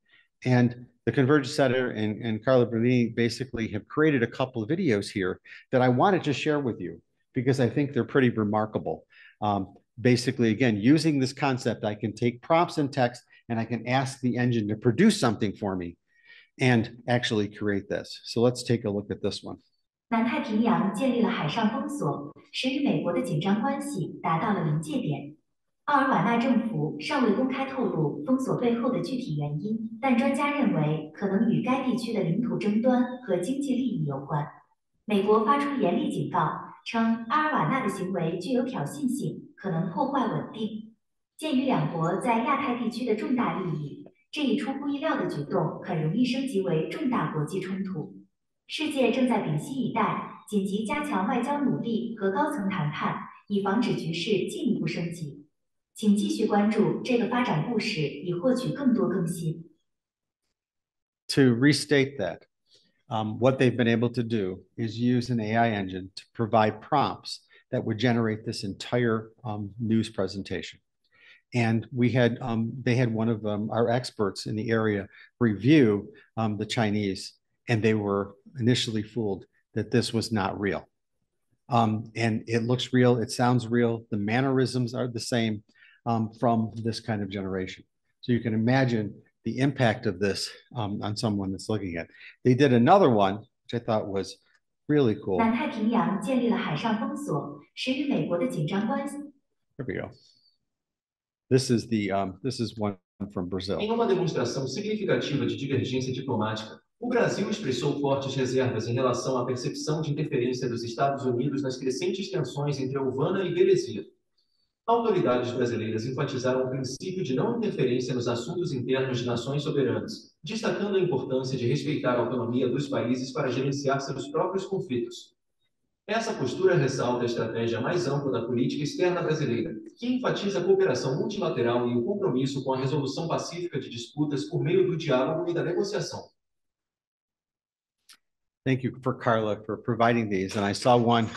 And the Convergence Center and, and Carla Bernini basically have created a couple of videos here that I wanted to share with you because I think they're pretty remarkable. Um, basically, again, using this concept, I can take prompts and text and I can ask the engine to produce something for me and actually create this. So let's take a look at this one. 南太平洋建立了海上封锁，使与美国的紧张关系达到了临界点。奥尔瓦纳政府尚未公开透露封锁背后的具体原因，但专家认为可能与该地区的领土争端和经济利益有关。美国发出严厉警告，称阿尔瓦纳的行为具有挑衅性，可能破坏稳定。鉴于两国在亚太地区的重大利益，这一出乎意料的举动很容易升级为重大国际冲突。世界正在屏息以待，紧急加强外交努力和高层谈判，以防止局势进一步升级。请继续关注这个发展故事，以获取更多更新。To restate that, um, what they've been able to do is use an AI engine to provide prompts that would generate this entire um, news presentation. And we had, um, they had one of um, our experts in the area review um, the Chinese, and they were initially fooled that this was not real. Um, and it looks real, it sounds real, the mannerisms are the same um, from this kind of generation. So you can imagine the impact of this um, on someone that's looking at. They did another one, which I thought was really cool. There we go. This is the um, this is one from Brazil. Em uma demonstração significativa de divergência diplomática, o Brasil expressou fortes reservas em relação à percepção de interferência dos Estados Unidos nas crescentes tensões entre Havana e Belezinha. Autoridades brasileiras enfatizaram o princípio de não interferência nos assuntos internos de nações soberanas, destacando a importância de respeitar a autonomia dos países para gerenciar seus próprios conflitos. Essa postura ressalta a estratégia mais ampla da política externa brasileira, que enfatiza a cooperação multilateral e o compromisso com a resolução pacífica de disputas por meio do diálogo e da negociação. Thank you for Carla for providing these. And I saw one.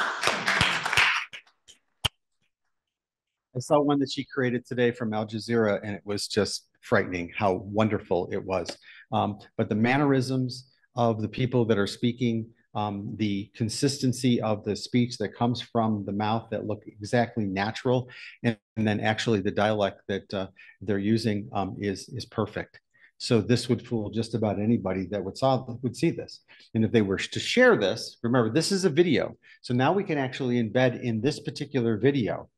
I saw one that she created today from Al Jazeera, and it was just frightening how wonderful it was. Um, but the mannerisms of the people that are speaking, um, the consistency of the speech that comes from the mouth that look exactly natural, and, and then actually the dialect that uh, they're using um, is is perfect. So this would fool just about anybody that would saw would see this. And if they were to share this, remember this is a video. So now we can actually embed in this particular video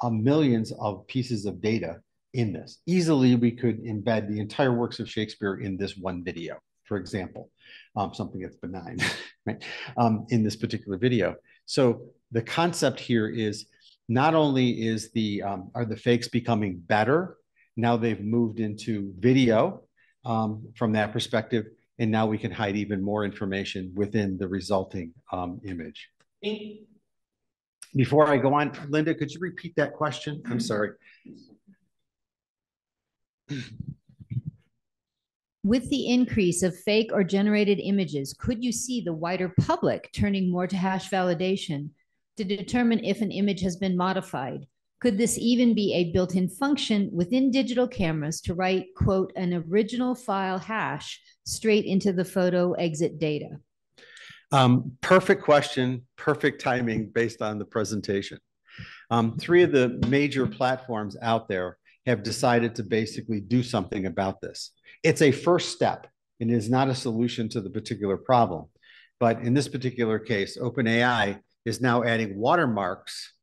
uh, millions of pieces of data in this. Easily, we could embed the entire works of Shakespeare in this one video, for example um, something that's benign, right? Um, in this particular video. So the concept here is not only is the um, are the fakes becoming better, now they've moved into video um, from that perspective, and now we can hide even more information within the resulting um, image. Before I go on, Linda, could you repeat that question? I'm sorry. With the increase of fake or generated images, could you see the wider public turning more to hash validation to determine if an image has been modified? Could this even be a built-in function within digital cameras to write, quote, an original file hash straight into the photo EXIF data? Um, perfect question, perfect timing based on the presentation. Um, three of the major platforms out there have decided to basically do something about this. It's a first step and is not a solution to the particular problem. But in this particular case, OpenAI is now adding watermarks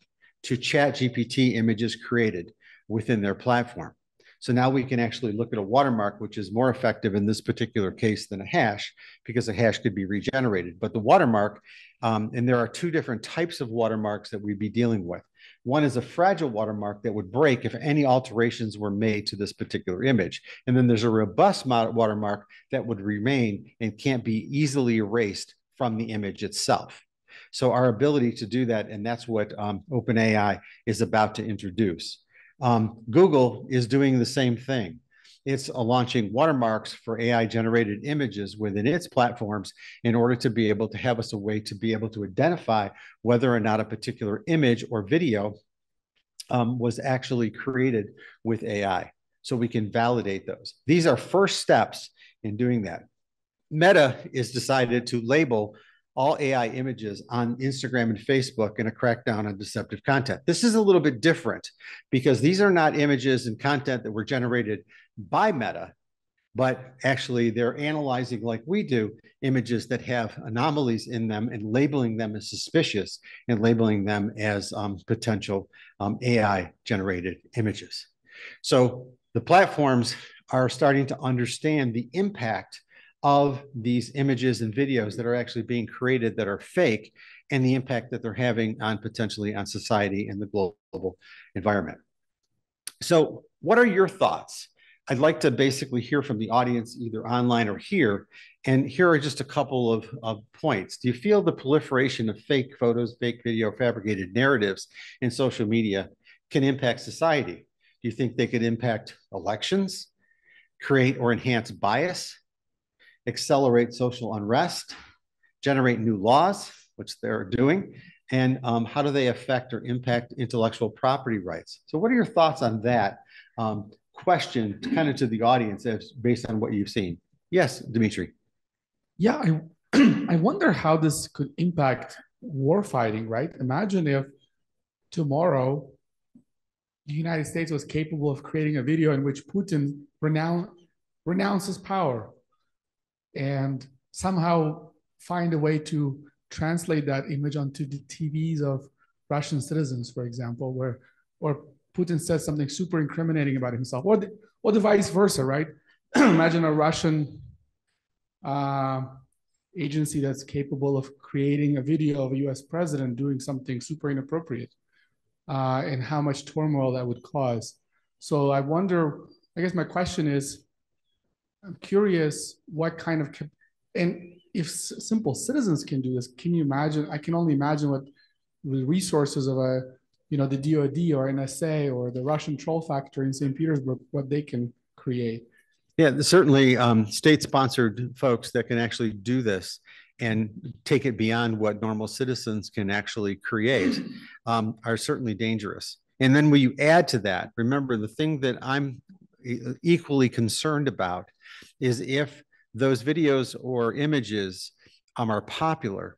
to ChatGPT images created within their platform. So now we can actually look at a watermark, which is more effective in this particular case than a hash, because a hash could be regenerated. But the watermark, um, and there are two different types of watermarks that we'd be dealing with. One is a fragile watermark that would break if any alterations were made to this particular image. And then there's a robust watermark that would remain and can't be easily erased from the image itself. So our ability to do that, and that's what um, OpenAI is about to introduce. Um, Google is doing the same thing it's launching watermarks for AI generated images within its platforms in order to be able to have us a way to be able to identify whether or not a particular image or video um, was actually created with AI. So we can validate those. These are first steps in doing that. Meta is decided to label all AI images on Instagram and Facebook in a crackdown on deceptive content. This is a little bit different because these are not images and content that were generated by Meta, but actually they're analyzing, like we do, images that have anomalies in them and labeling them as suspicious and labeling them as um, potential um, AI generated images. So the platforms are starting to understand the impact of these images and videos that are actually being created that are fake and the impact that they're having on potentially on society and the global environment. So what are your thoughts? I'd like to basically hear from the audience either online or here. And here are just a couple of, of points. Do you feel the proliferation of fake photos, fake video, fabricated narratives in social media can impact society? Do you think they could impact elections, create or enhance bias, accelerate social unrest, generate new laws, which they're doing, and um, how do they affect or impact intellectual property rights? So what are your thoughts on that um, question kind of to the audience as based on what you've seen? Yes, Dimitri. Yeah, I, I wonder how this could impact war fighting, right? Imagine if tomorrow the United States was capable of creating a video in which Putin renoun- renounces power and somehow find a way to translate that image onto the TVs of Russian citizens, for example, where or Putin says something super incriminating about himself, or the, or the vice versa, right? Imagine a Russian uh, agency that's capable of creating a video of a U.S. president doing something super inappropriate, uh, and how much turmoil that would cause. So I wonder. I guess my question is, I'm curious what kind of and if simple citizens can do this, can you imagine? I can only imagine what the resources of a, you know, the DoD or NSA or the Russian troll factory in St. Petersburg, what they can create. Yeah, certainly um, state-sponsored folks that can actually do this and take it beyond what normal citizens can actually create um, are certainly dangerous. And then when you add to that, remember the thing that I'm equally concerned about is if those videos or images um, are popular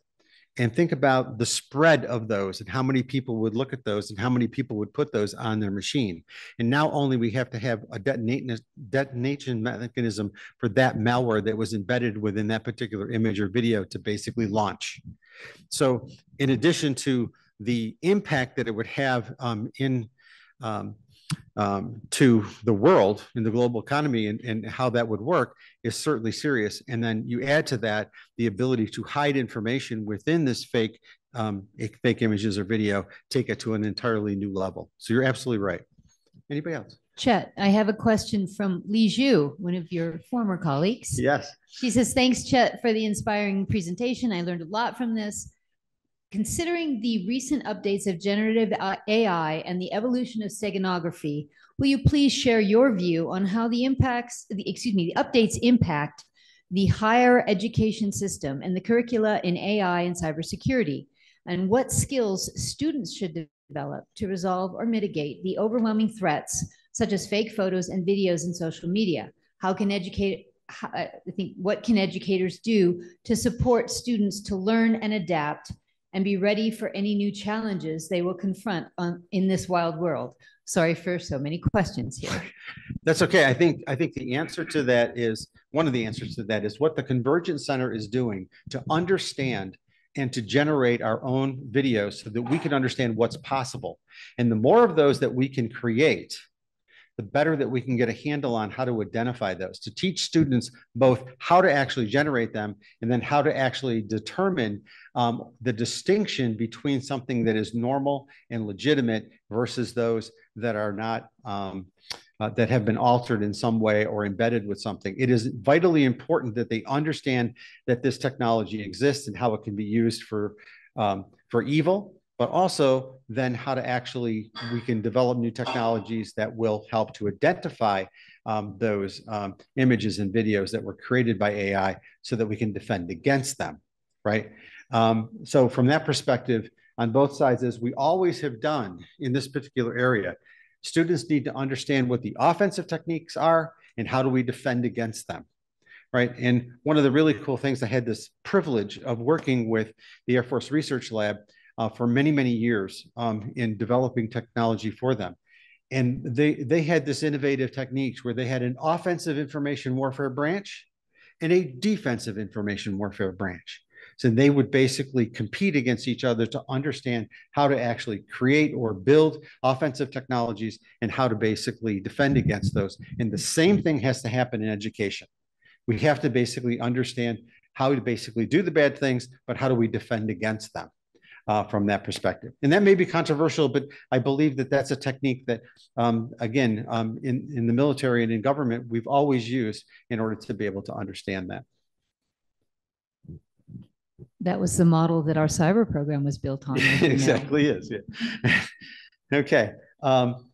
and think about the spread of those and how many people would look at those and how many people would put those on their machine. And now only we have to have a detonation mechanism for that malware that was embedded within that particular image or video to basically launch. So in addition to the impact that it would have um, in um, um, to the world in the global economy and, and how that would work is certainly serious. And then you add to that the ability to hide information within this fake um, fake images or video, take it to an entirely new level. So you're absolutely right. Anybody else? Chet, I have a question from Li Zhu, one of your former colleagues. Yes. She says, thanks, Chet, for the inspiring presentation. I learned a lot from this. Considering the recent updates of generative uh, AI and the evolution of steganography, will you please share your view on how the impacts, the, excuse me, the updates impact the higher education system and the curricula in AI and cybersecurity, and what skills students should develop to resolve or mitigate the overwhelming threats such as fake photos and videos in social media? How can educate uh, I think what can educators do to support students to learn and adapt and be ready for any new challenges they will confront on, in this wild world. Sorry for so many questions here. That's okay. I think I think the answer to that is one of the answers to that is what the Convergence Center is doing to understand and to generate our own videos so that we can understand what's possible. And the more of those that we can create, the better that we can get a handle on how to identify those, to teach students both how to actually generate them and then how to actually determine um, the distinction between something that is normal and legitimate versus those that are not, um, uh, that have been altered in some way or embedded with something. It is vitally important that they understand that this technology exists and how it can be used for, um, for evil but also then how to actually, we can develop new technologies that will help to identify um, those um, images and videos that were created by AI so that we can defend against them, right? Um, so from that perspective, on both sides, as we always have done in this particular area, students need to understand what the offensive techniques are and how do we defend against them right? And one of the really cool things, I had this privilege of working with the Air Force Research Lab uh, for many, many years um, in developing technology for them. And they, they had this innovative techniques where they had an offensive information warfare branch and a defensive information warfare branch. So they would basically compete against each other to understand how to actually create or build offensive technologies and how to basically defend against those. And the same thing has to happen in education. We have to basically understand how to basically do the bad things, but how do we defend against them? uh, from that perspective. And that may be controversial, but I believe that that's a technique that, um, again, um, in, in the military and in government, we've always used in order to be able to understand that. That was the model that our cyber program was built on. exactly know. is. Yeah. okay. Um,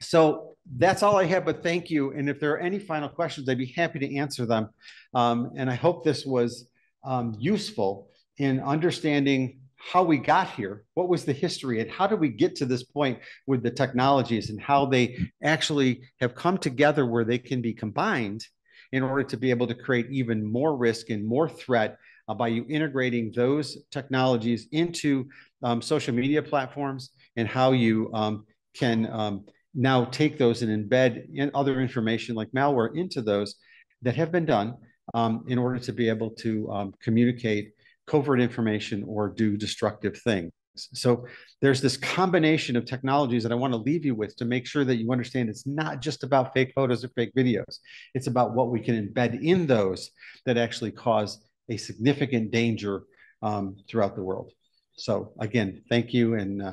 so that's all I have, but thank you. And if there are any final questions, I'd be happy to answer them. Um, and I hope this was um, useful in understanding how we got here, what was the history, and how did we get to this point with the technologies and how they actually have come together where they can be combined in order to be able to create even more risk and more threat uh, by you integrating those technologies into um, social media platforms and how you um, can um, now take those and embed in other information like malware into those that have been done um, in order to be able to um, communicate covert information or do destructive things. So there's this combination of technologies that I want to leave you with to make sure that you understand it's not just about fake photos or fake videos. It's about what we can embed in those that actually cause a significant danger um, throughout the world. So again, thank you and uh,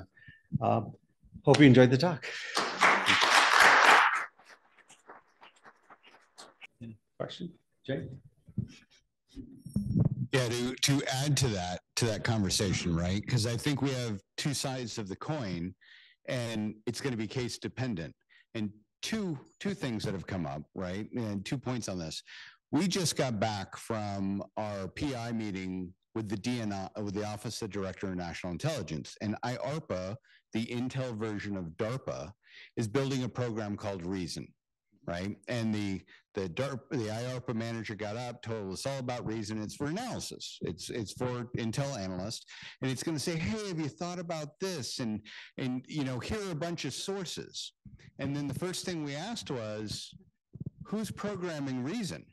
uh, hope you enjoyed the talk. Question, Jay? Yeah, to, to add to that, to that conversation, right? Because I think we have two sides of the coin and it's going to be case dependent. And two, two things that have come up, right? And two points on this. We just got back from our PI meeting with the DNI, with the Office of Director of National Intelligence. And IARPA, the Intel version of DARPA, is building a program called Reason right? And the the DARP, the IARPA manager got up, told us all about reason. It's for analysis. It's it's for Intel analysts, and it's going to say, hey, have you thought about this? And and you know, here are a bunch of sources. And then the first thing we asked was, who's programming reason,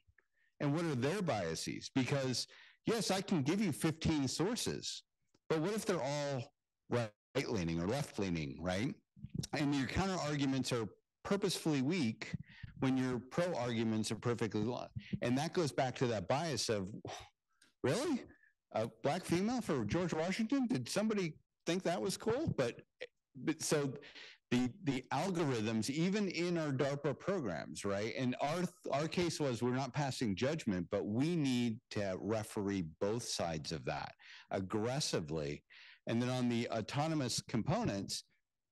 and what are their biases? Because yes, I can give you 15 sources, but what if they're all right leaning or left leaning, right? And your counter arguments are purposefully weak when your pro arguments are perfectly long. And that goes back to that bias of really a black female for George Washington? Did somebody think that was cool? But, but so the the algorithms even in our DARPA programs, right? And our our case was we're not passing judgment, but we need to referee both sides of that aggressively. And then on the autonomous components,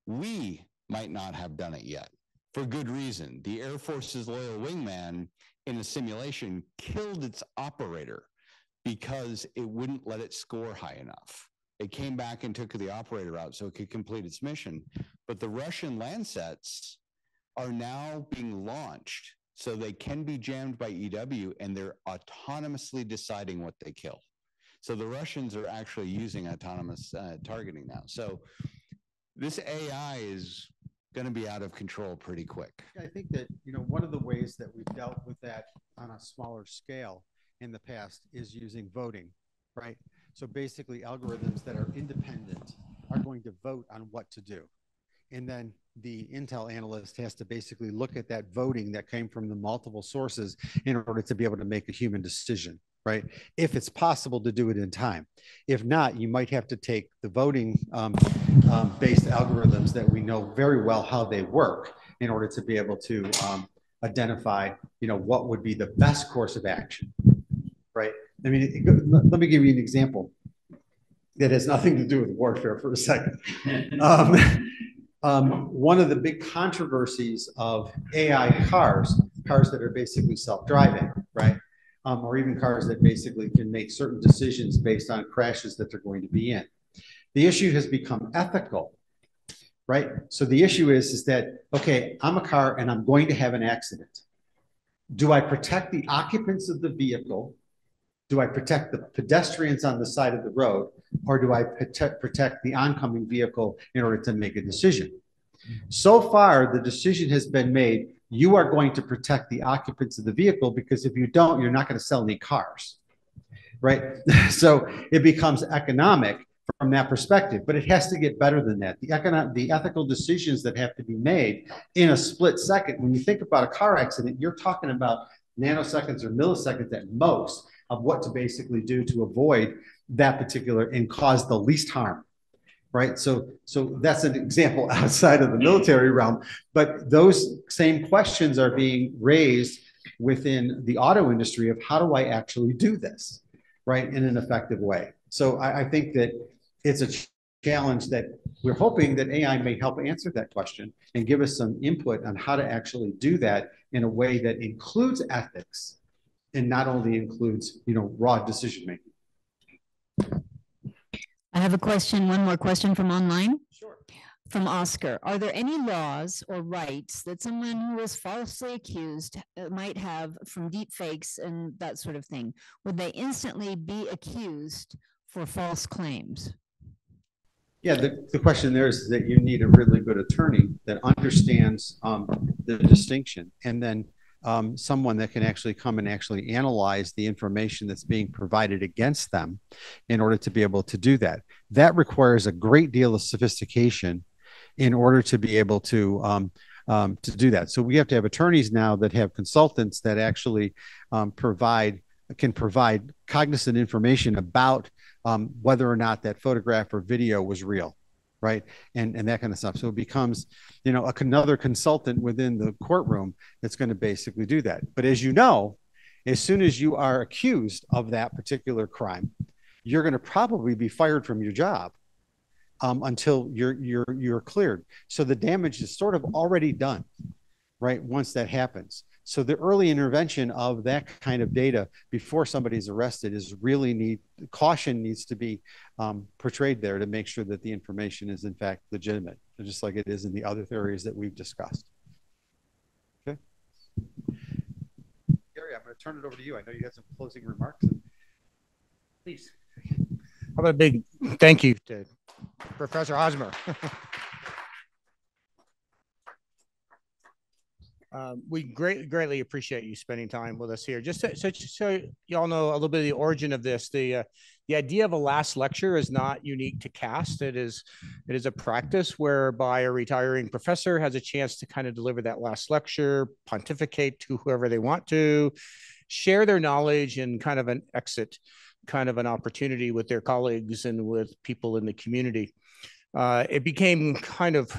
we might not have done it yet for good reason. The Air Force's loyal wingman in a simulation killed its operator because it wouldn't let it score high enough. It came back and took the operator out so it could complete its mission. But the Russian Lancets are now being launched so they can be jammed by EW and they're autonomously deciding what they kill. So the Russians are actually using autonomous uh, targeting now. So this AI is going to be out of control pretty quick. I think that, you know, one of the ways that we've dealt with that on a smaller scale in the past is using voting, right? So basically, algorithms that are independent are going to vote on what to do. And then the Intel analyst has to basically look at that voting that came from the multiple sources in order to be able to make a human decision right? If it's possible to do it in time. If not, you might have to take the voting um, um, based algorithms that we know very well how they work in order to be able to um, identify, you know, what would be the best course of action, right? I mean, let me give you an example that has nothing to do with warfare for a second. Um, um, one of the big controversies of AI cars, cars that are basically self-driving, right? um, or even cars that basically can make certain decisions based on crashes that they're going to be in. The issue has become ethical, right? So the issue is, is that, okay, I'm a car and I'm going to have an accident. Do I protect the occupants of the vehicle? Do I protect the pedestrians on the side of the road? Or do I protect, protect the oncoming vehicle in order to make a decision? So far, the decision has been made you are going to protect the occupants of the vehicle because if you don't, you're not going to sell any cars, right? so it becomes economic from that perspective, but it has to get better than that. The economic, the ethical decisions that have to be made in a split second. When you think about a car accident, you're talking about nanoseconds or milliseconds at most of what to basically do to avoid that particular and cause the least harm right? So so that's an example outside of the military realm. But those same questions are being raised within the auto industry of how do i actually do this right in an effective way? So i, I think that it's a challenge that we're hoping that ai may help answer that question and give us some input on how to actually do that in a way that includes ethics and not only includes you know raw decision making I have a question, one more question from online. Sure. From Oscar. Are there any laws or rights that someone who was falsely accused uh, might have from deep fakes and that sort of thing? Would they instantly be accused for false claims? Yeah, the, the question there is that you need a really good attorney that understands um, the distinction and then um, someone that can actually come and actually analyze the information that's being provided against them in order to be able to do that. That requires a great deal of sophistication in order to be able to um, um, to do that. So we have to have attorneys now that have consultants that actually um, provide can provide cognizant information about um, whether or not that photograph or video was real right? And and that kind of stuff. So it becomes you know another consultant within the courtroom that's going to basically do that. But as you know as soon as you are accused of that particular crime you're going to probably be fired from your job um, until you're you're you're cleared. So the damage is sort of already done right once that happens so the early intervention of that kind of data before somebody's arrested is really need caution needs to be um, portrayed there to make sure that the information is in fact legitimate, just like it is in the other areas that we've discussed. Okay. Gary, I'm going to turn it over to you. I know you had some closing remarks. Please. How about a big thank you to Professor Hosmer. Um, we great, greatly appreciate you spending time with us here. Just so, so, so y'all know a little bit of the origin of this. The uh, the idea of a last lecture is not unique to CAST. It is it is a practice whereby a retiring professor has a chance to kind of deliver that last lecture, pontificate to whoever they want to, share their knowledge, and kind of an exit, kind of an opportunity with their colleagues and with people in the community. Uh, it became kind of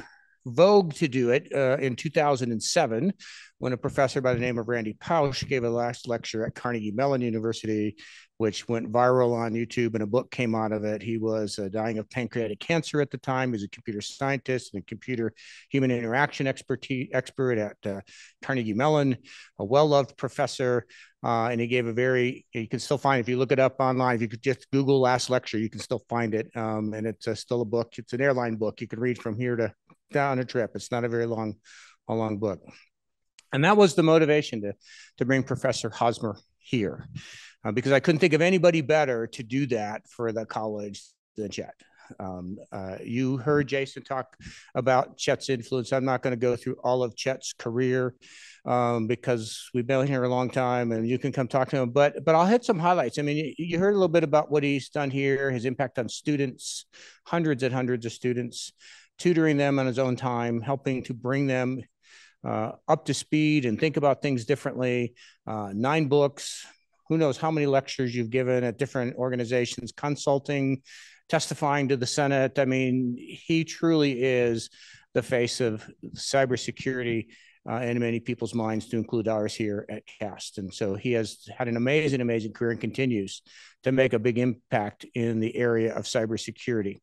vogue to do it uh, in 2007 when a professor by the name of Randy Pausch gave a last lecture at Carnegie Mellon University, which went viral on YouTube and a book came out of it. He was uh, dying of pancreatic cancer at the time. He was a computer scientist and a computer human interaction expertise, expert at uh, Carnegie Mellon, a well loved professor. Uh, and he gave a very, you can still find, if you look it up online, if you could just Google last lecture, you can still find it. Um, and it's uh, still a book, it's an airline book. You can read from here to down a trip. It's not a very long, a long book. And that was the motivation to, to bring Professor Hosmer here, uh, because I couldn't think of anybody better to do that for the college than Chet. Um, uh, you heard Jason talk about Chet's influence. I'm not going to go through all of Chet's career um, because we've been here a long time, and you can come talk to him. But but I'll hit some highlights. I mean, you, you heard a little bit about what he's done here, his impact on students, hundreds and hundreds of students tutoring them on his own time, helping to bring them uh, up to speed and think about things differently. Uh, nine books, who knows how many lectures you've given at different organizations, consulting, testifying to the Senate. I mean, he truly is the face of cybersecurity uh, in many people's minds, to include ours here at CAST. And so he has had an amazing, amazing career and continues to make a big impact in the area of cybersecurity.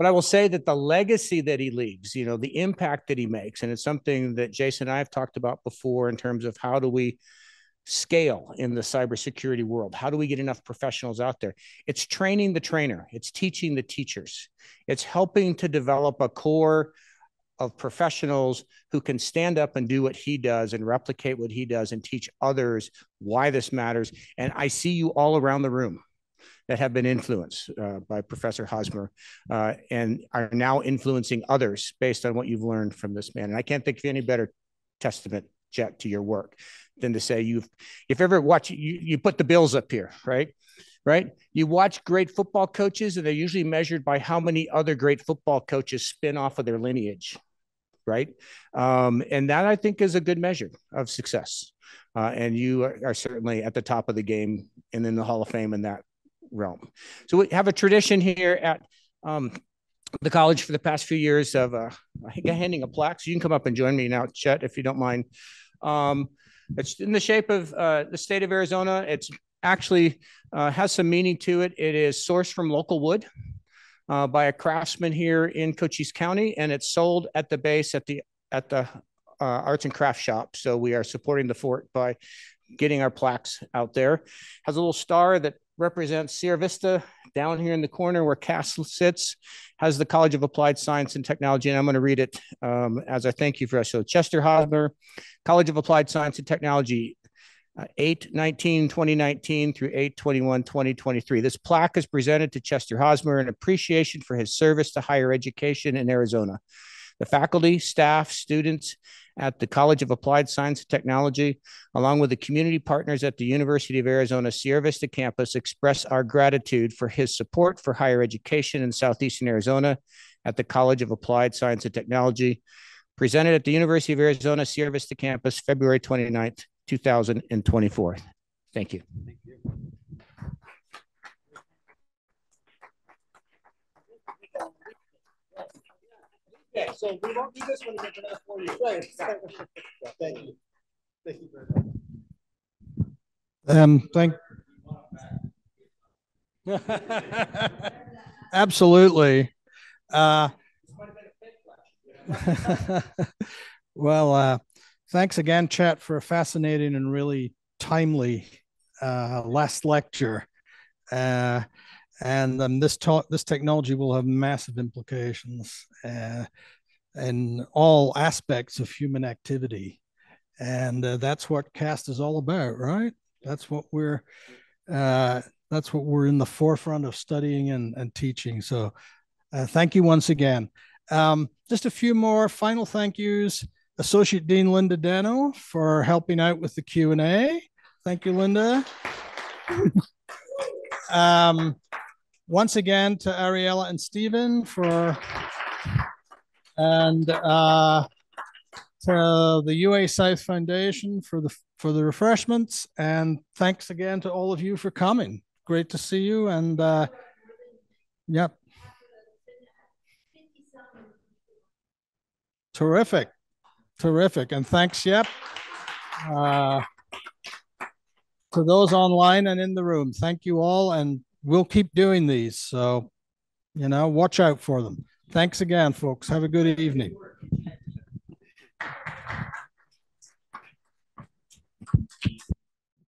But I will say that the legacy that he leaves, you know, the impact that he makes, and it's something that Jason and I have talked about before in terms of how do we scale in the cybersecurity world? How do we get enough professionals out there? It's training the trainer, it's teaching the teachers, it's helping to develop a core of professionals who can stand up and do what he does and replicate what he does and teach others why this matters. And I see you all around the room that have been influenced uh, by Professor Hosmer uh, and are now influencing others based on what you've learned from this man. And I can't think of any better testament, Chet, to your work than to say you've, if ever watch, you, you put the bills up here, right? Right? You watch great football coaches, and they're usually measured by how many other great football coaches spin off of their lineage, right? Um, and that I think is a good measure of success. Uh, and you are, are, certainly at the top of the game and in the Hall of Fame in that realm. So we have a tradition here at um, the college for the past few years of uh, handing a plaque. So you can come up and join me now, Chet, if you don't mind. Um, it's in the shape of uh, the state of Arizona. It's actually uh, has some meaning to it. It is sourced from local wood uh, by a craftsman here in Cochise County, and it's sold at the base at the at the uh, arts and craft shop. So we are supporting the fort by getting our plaques out there. Has a little star that represents Sierra Vista down here in the corner where CAST sits, has the College of Applied Science and Technology, and I'm going to read it um, as I thank you for us. So Chester Hosmer, College of Applied Science and Technology, uh, 8 19 2019 through 8 21 2023. This plaque is presented to Chester Hosmer in appreciation for his service to higher education in Arizona. The faculty, staff, students, at the College of Applied Science and Technology, along with the community partners at the University of Arizona Sierra Vista campus, express our gratitude for his support for higher education in Southeastern Arizona at the College of Applied Science and Technology, presented at the University of Arizona Sierra Vista campus, February 29th, 2024. Thank you. Thank you. Okay, so we won't do this one again for the four years. Right. Thank you. Thank you very much. Um, thank. Absolutely. Uh, well, uh, thanks again, Chet, for a fascinating and really timely uh, last lecture. Uh, and um, this talk, this technology will have massive implications uh, in all aspects of human activity, and uh, that's what CAST is all about, right? That's what we're uh, that's what we're in the forefront of studying and, and teaching. So, uh, thank you once again. Um, just a few more final thank yous. Associate Dean Linda Dano for helping out with the Q and A. Thank you, Linda. um, once again to Ariella and Stephen for, and uh, to the UA South Foundation for the for the refreshments, and thanks again to all of you for coming. Great to see you, and uh, yep, terrific, terrific, and thanks, yep. Uh, to those online and in the room, thank you all, and we'll keep doing these. So, you know, watch out for them. Thanks again, folks. Have a good evening.